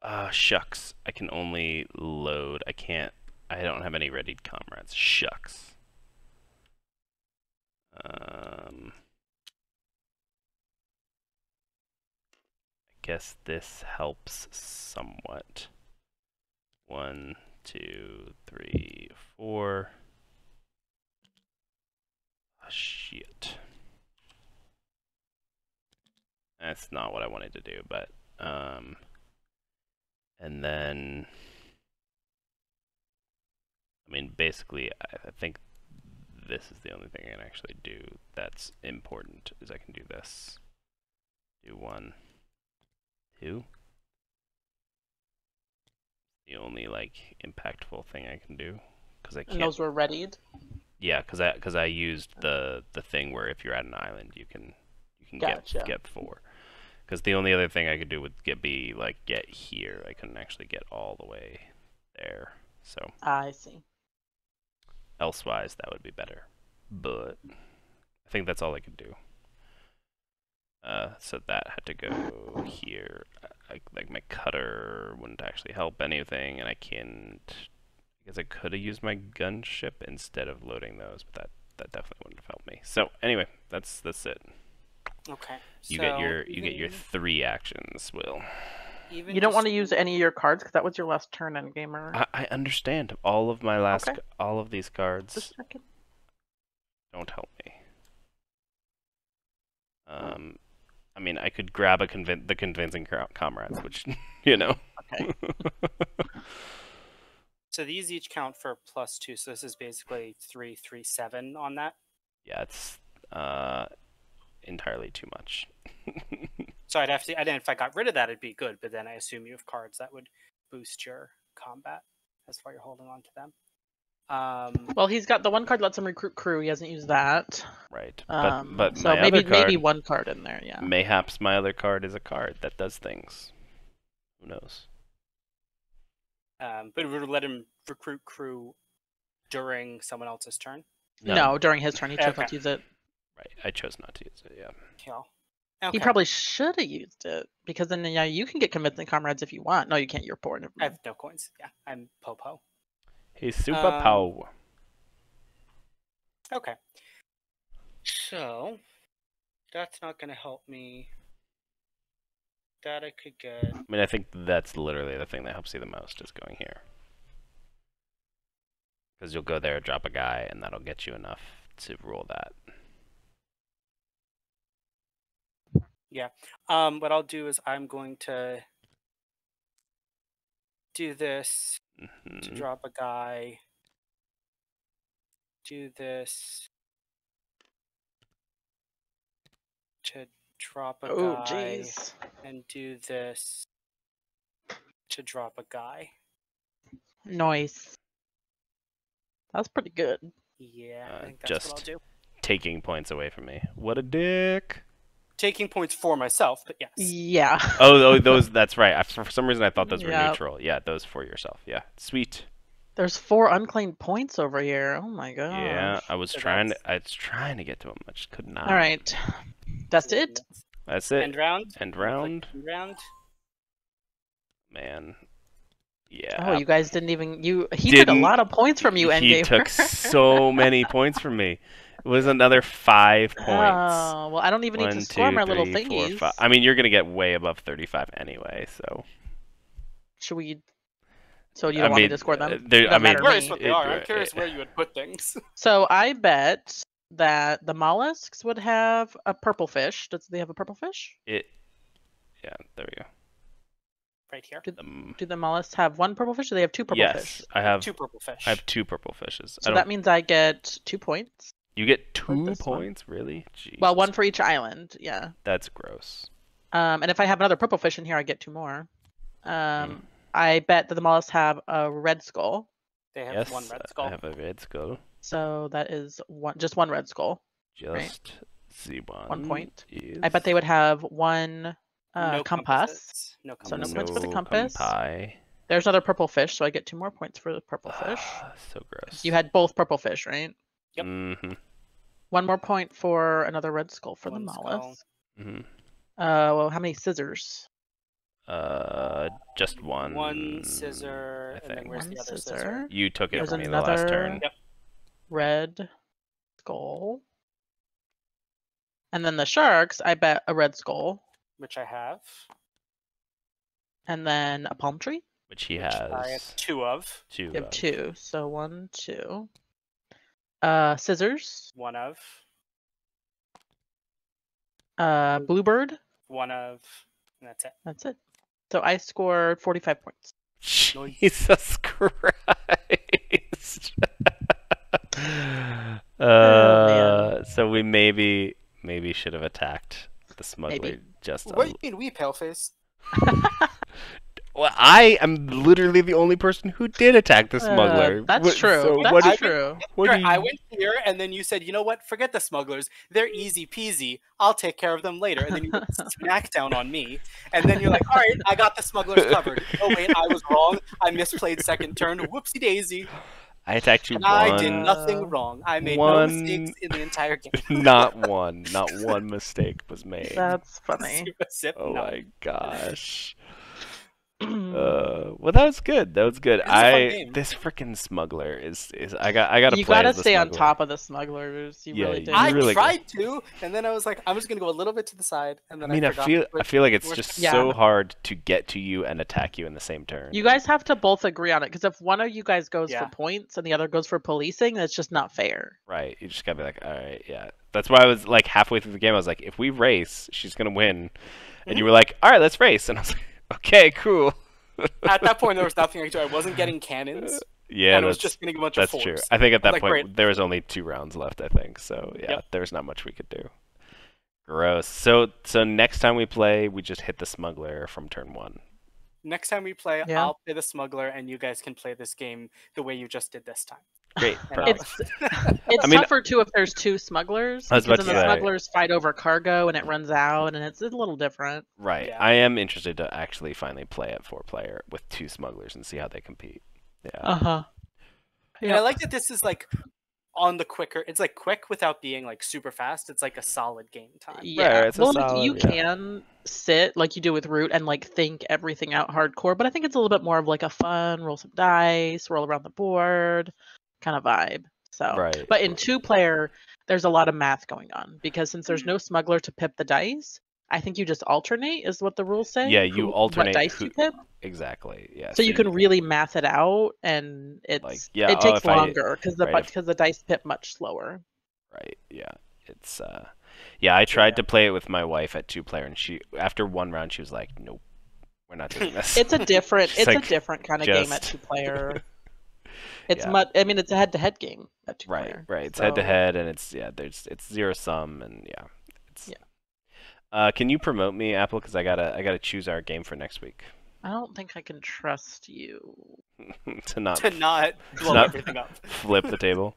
Ah, shucks. I can only load. I can't. I don't have any readied comrades. Shucks. Um. I guess this helps somewhat. One, two, three, four. Ah, shit. That's not what I wanted to do, but um and then I mean basically I, I think this is the only thing I can actually do that's important is I can do this. Do one, two. The only like impactful thing I can do because I And can't those were readied. yeah, because I because I used the the thing where if you're at an island, you can you can Gotcha. get get four. Because the only other thing I could do would get be like get here. I couldn't actually get all the way there. So I see. elsewise, that would be better. But I think that's all I could do. Uh, so that had to go here. I, like my cutter wouldn't actually help anything, and I can't. I guess I could have used my gunship instead of loading those, but that that definitely wouldn't have helped me. So anyway, that's that's it. Okay. You so get your you get your three actions, Will. even You don't just want to use any of your cards because that was your last turn in gamer. I, I understand all of my last Okay. all of these cards. Just checking. don't help me. Um, I mean, I could grab a convin- the convincing comrades, which [laughs] you know. Okay. [laughs] So these each count for plus two. So this is basically three, three, seven on that. yeah, it's uh entirely too much. [laughs] So I'd have to. I didn't. If I got rid of that, it'd be good. But then I assume you have cards that would boost your combat. That's why you're holding on to them. Um, Well, he's got the one card lets him recruit crew. He hasn't used that. right. Um, but but so maybe card, maybe one card in there. Yeah. mayhaps my other card is a card that does things. Who knows? um, but it would let him recruit crew during someone else's turn. No, during his turn he chose Okay. not to use it. Right. I chose not to use it. Yeah. Kill. He probably should have used it because then yeah you can get convincing comrades if you want. No, you can't. You're poor. I have no coins. Yeah, I'm Popo. He's super Um. Okay. So that's not going to help me. That I could get. I mean, I think that's literally the thing that helps you the most is going here. Because you'll go there, drop a guy, and that'll get you enough to rule that. Yeah. Um, what I'll do is I'm going to do this to Mhm. drop a guy. Do this to drop a Oh guy, jeez. and do this to drop a guy. Noise. That's pretty good. Yeah, Uh, I think that's what just- I'll do. Taking points away from me. What a dick. Taking points for myself, but yes. Yeah. [laughs] Oh, oh those. That's right. I, for some reason, I thought those were Yep. neutral. Yeah, those for yourself. Yeah, sweet. There's four unclaimed points over here. Oh my god. Yeah, I was So trying. To, I was trying to get to them. I just could not. All right. That's it. That's it. End round. End round. end round. Man. Yeah. Oh, you guys didn't even you. He took a lot of points from you, He took [laughs] so many points from me. It was another five points. Oh well, I don't even need to score two, my little three, four, thingies. five. I mean, you're gonna get way above 35 anyway. So. Should we? So you don't want me to score uh, them? there- I mean, I'm curious what they It- are. I'm uh, curious it- where you would put things. [laughs] So I bet that the mollusks would have a purple fish. Does they have a purple fish? It. Yeah. There we go. Right here. Um, Do the mollusks have one purple fish? Or do they have two purple yes, fish? I have. Two purple fish. I have two purple fishes. So that means I get two points. You get two this one. points, really? Jesus. Well, one for each island. Yeah. That's gross. Um, and if I have another purple fish in here, I get two more. Um, Hmm. I bet that the mollusks have a red skull. They have yes, one red I have a red skull. So that is one, just one red skull. Right. Just see one. One point. Is I bet they would have one uh, no compass. compasses. No So no compasses. points for the compass. compi. There's another purple fish, so I get two more points for the purple fish. Ah, so gross. You had both purple fish, right? Yep. Mm-hmm. One more point for another red skull for One the skull. mollusk. Mm-hmm. Uh, well, how many scissors? Uh, just one. One scissor, I and then where's One the other scissor. scissor? You took it There's from me the last turn. Yep. Red skull. And then the sharks, I bet a red skull. Which I have. And then a palm tree. Which he which has I have two of. two. You have of. two. So one, two. Uh, scissors. One of. Uh, bluebird. One of. And that's it. That's it. So I scored 45 points. Jesus [laughs] Christ. [laughs] Oh, uh, so we maybe maybe should have attacked the smuggler Maybe. just a What do you mean we, Paleface? [laughs] Well, I am literally the only person who did attack the Uh, smuggler. that's What- true. so That's what true. what Sure, do I went here, and then you said, you know what? Forget the smugglers. They're easy peasy. I'll take care of them later. And then you put [laughs] smack down on me. And then you're like, all right, I got the smugglers covered. Oh, wait, I was wrong. I misplayed second turn. Whoopsie daisy. I attacked you And I did nothing Uh, wrong. I made no mistakes in the entire game. [laughs] not one, not one mistake was made. That's funny. [laughs] Zip, zip, Oh no. my gosh. Uh, well, that was good. That was good. It was a fun I this freaking smuggler is is I got I got to you gotta stay on top of the smugglers. You Yeah, really you did. I really tried to, and then I was like, I'm just gonna go a little bit to the side, and then I then mean, I I feel I feel like it's just Yeah. so hard to get to you and attack you in the same turn. You guys have to both agree on it because if one of you guys goes Yeah. for points and the other goes for policing, that's just not fair. Right. You just gotta be like, all right, yeah. That's why I was like halfway through the game. I was like, if we race, she's gonna win. And you were like, all right, let's race. And I was like, okay, cool. [laughs] At that point, there was nothing I could do. I wasn't getting cannons, [laughs] Yeah, and it was just getting a bunch of that's true. I think at that like, point great. there was only two rounds left. I think so. Yeah, Yep. there was not much we could do. Gross. So so next time we play, we just hit the smuggler from turn one. Next time we play, Yeah. I'll play the smuggler, and you guys can play this game the way you just did this time. Great. And I'll- Perfect. It's [laughs] it's I mean- tougher too if there's two smugglers I was because then the say. smugglers fight over cargo and it runs out and it's a little different. Right. Yeah. I am interested to actually finally play at four player with two smugglers and see how they compete. Yeah. Uh huh. And I like that this is like on the quicker. It's like quick without being like super fast. It's like a solid game time. Yeah. it's a well, like, solid- you yeah. can sit like you do with Root and like think everything out hardcore, but I think it's a little bit more of like a fun roll some dice, roll around the board kind of vibe. So, Right. but in two player, there's a lot of math going on because since there's Mm. no smuggler to pip the dice, I think you just alternate is what the rules say. Yeah, you who- alternate what dice who- you pip. Exactly. Yeah. so you can really math it out and it's yeah, it oh, takes if I- longer because the right, because the dice pip much slower Right. Yeah. It's uh yeah, I tried Yeah. to play it with my wife at two player and she after one round she was like, Nope. We're not doing this. [laughs] it's a different [laughs] it's like, a different kind of game at two player [laughs] it's Yeah. much i mean it's a head to head game at two right, player right. It's head-to-head, and it's yeah, there's it's zero sum and yeah. It's Yeah. Uh can you promote me, Apple? Because I gotta I gotta choose our game for next week. I don't think I can trust you. [laughs] to not to not [laughs] blow not- everything up. [laughs] flip the table.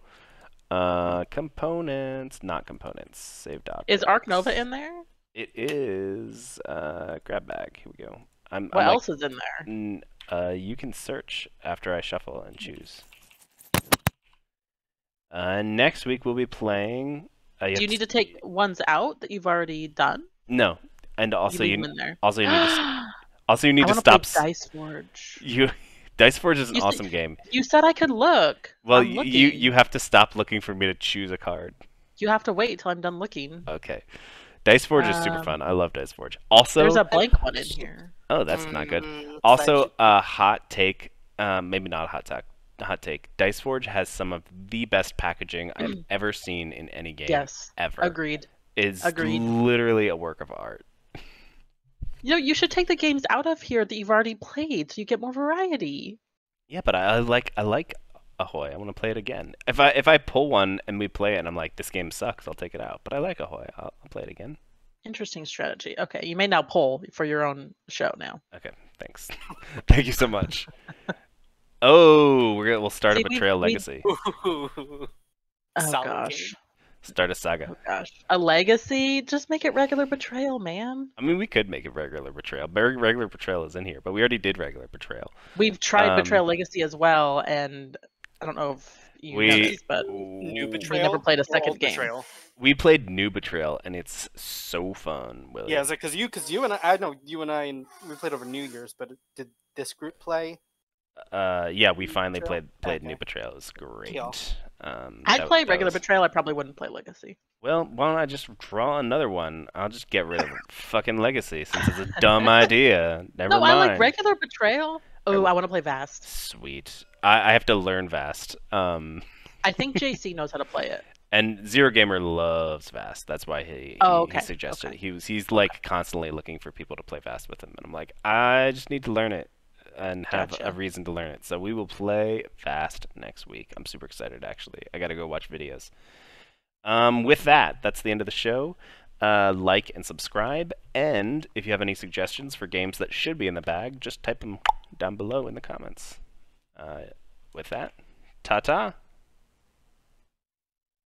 Uh, components, not components. Saved objects. Is Ark Nova in there? It is. Uh, grab bag. Here we go. I'm. What I'm like- else is in there? N- uh, you can search after I shuffle and choose. Uh, next week we'll be playing. Uh, Do you need to take ones out that you've already done? No, and also you you, leave them in there. also you need to [gasps] also you need I to stop. play Dice Forge. You, [laughs] Dice Forge is an You see- awesome game. You said I could look. Well, I'm you looking. you have to stop looking for me to choose a card. You have to wait till I'm done looking. Okay. Dice Forge is super Um, fun. I love Dice Forge. Also, There's a blank one in here. oh, that's not good. Mm, Also, actually- a hot take. Um, maybe not a hot take. Hot take. Dice Forge has some of the best packaging I've mm. ever seen in any game. Yes. Ever. Agreed. It's agreed. literally a work of art. You know, you should take the games out of here that you've already played so you get more variety. Yeah, but I, I like I like Ahoy. I want to play it again. If I if I pull one and we play it and I'm like this game sucks, I'll take it out. But I like Ahoy. I'll, I'll play it again. Interesting strategy. Okay, you may now pull for your own show now. Okay, thanks. [laughs] Thank you so much. [laughs] Oh, we're gonna, we'll start See, a we- betrayal we- legacy. [laughs] Oh gosh. game. Start a saga. Oh gosh. A legacy? Just make it regular betrayal, man. I mean, we could make it regular betrayal. Very regular betrayal is in here, but we already did regular betrayal. We've tried Um, Betrayal Legacy as well, and I don't know if you We- noticed, but New we betrayal. never played a second game. Betrayal. We played new betrayal, and it's so fun. William. Yeah, it's like because you, because you and I, I know you and I, and we played over New Year's, but did this group play? Uh, yeah, we finally Betrayal? played played new betrayal. It was great. Um, I'd that- play that regular was- Betrayal. I probably wouldn't play Legacy. Well, why don't I just draw another one? I'll just get rid of fucking legacy since it's a dumb idea. Never no, mind. I like regular Betrayal. Oh, I want to play Vast. Sweet. I, I have to learn Vast. Um, I think JC knows how to play it. [laughs] and Zero Gamer loves Vast. That's why he, Oh, he, he okay, suggested okay. it. He was he's like constantly looking for people to play Vast with him, and I'm like, I just need to learn it and have a reason to learn it. So we will play Vast next week. I'm super excited. Actually, I got to go watch videos. Um, with that, that's the end of the show. Uh, like and subscribe, and if you have any suggestions for games that should be in the bag, just type them down below in the comments. Uh, with that, ta ta.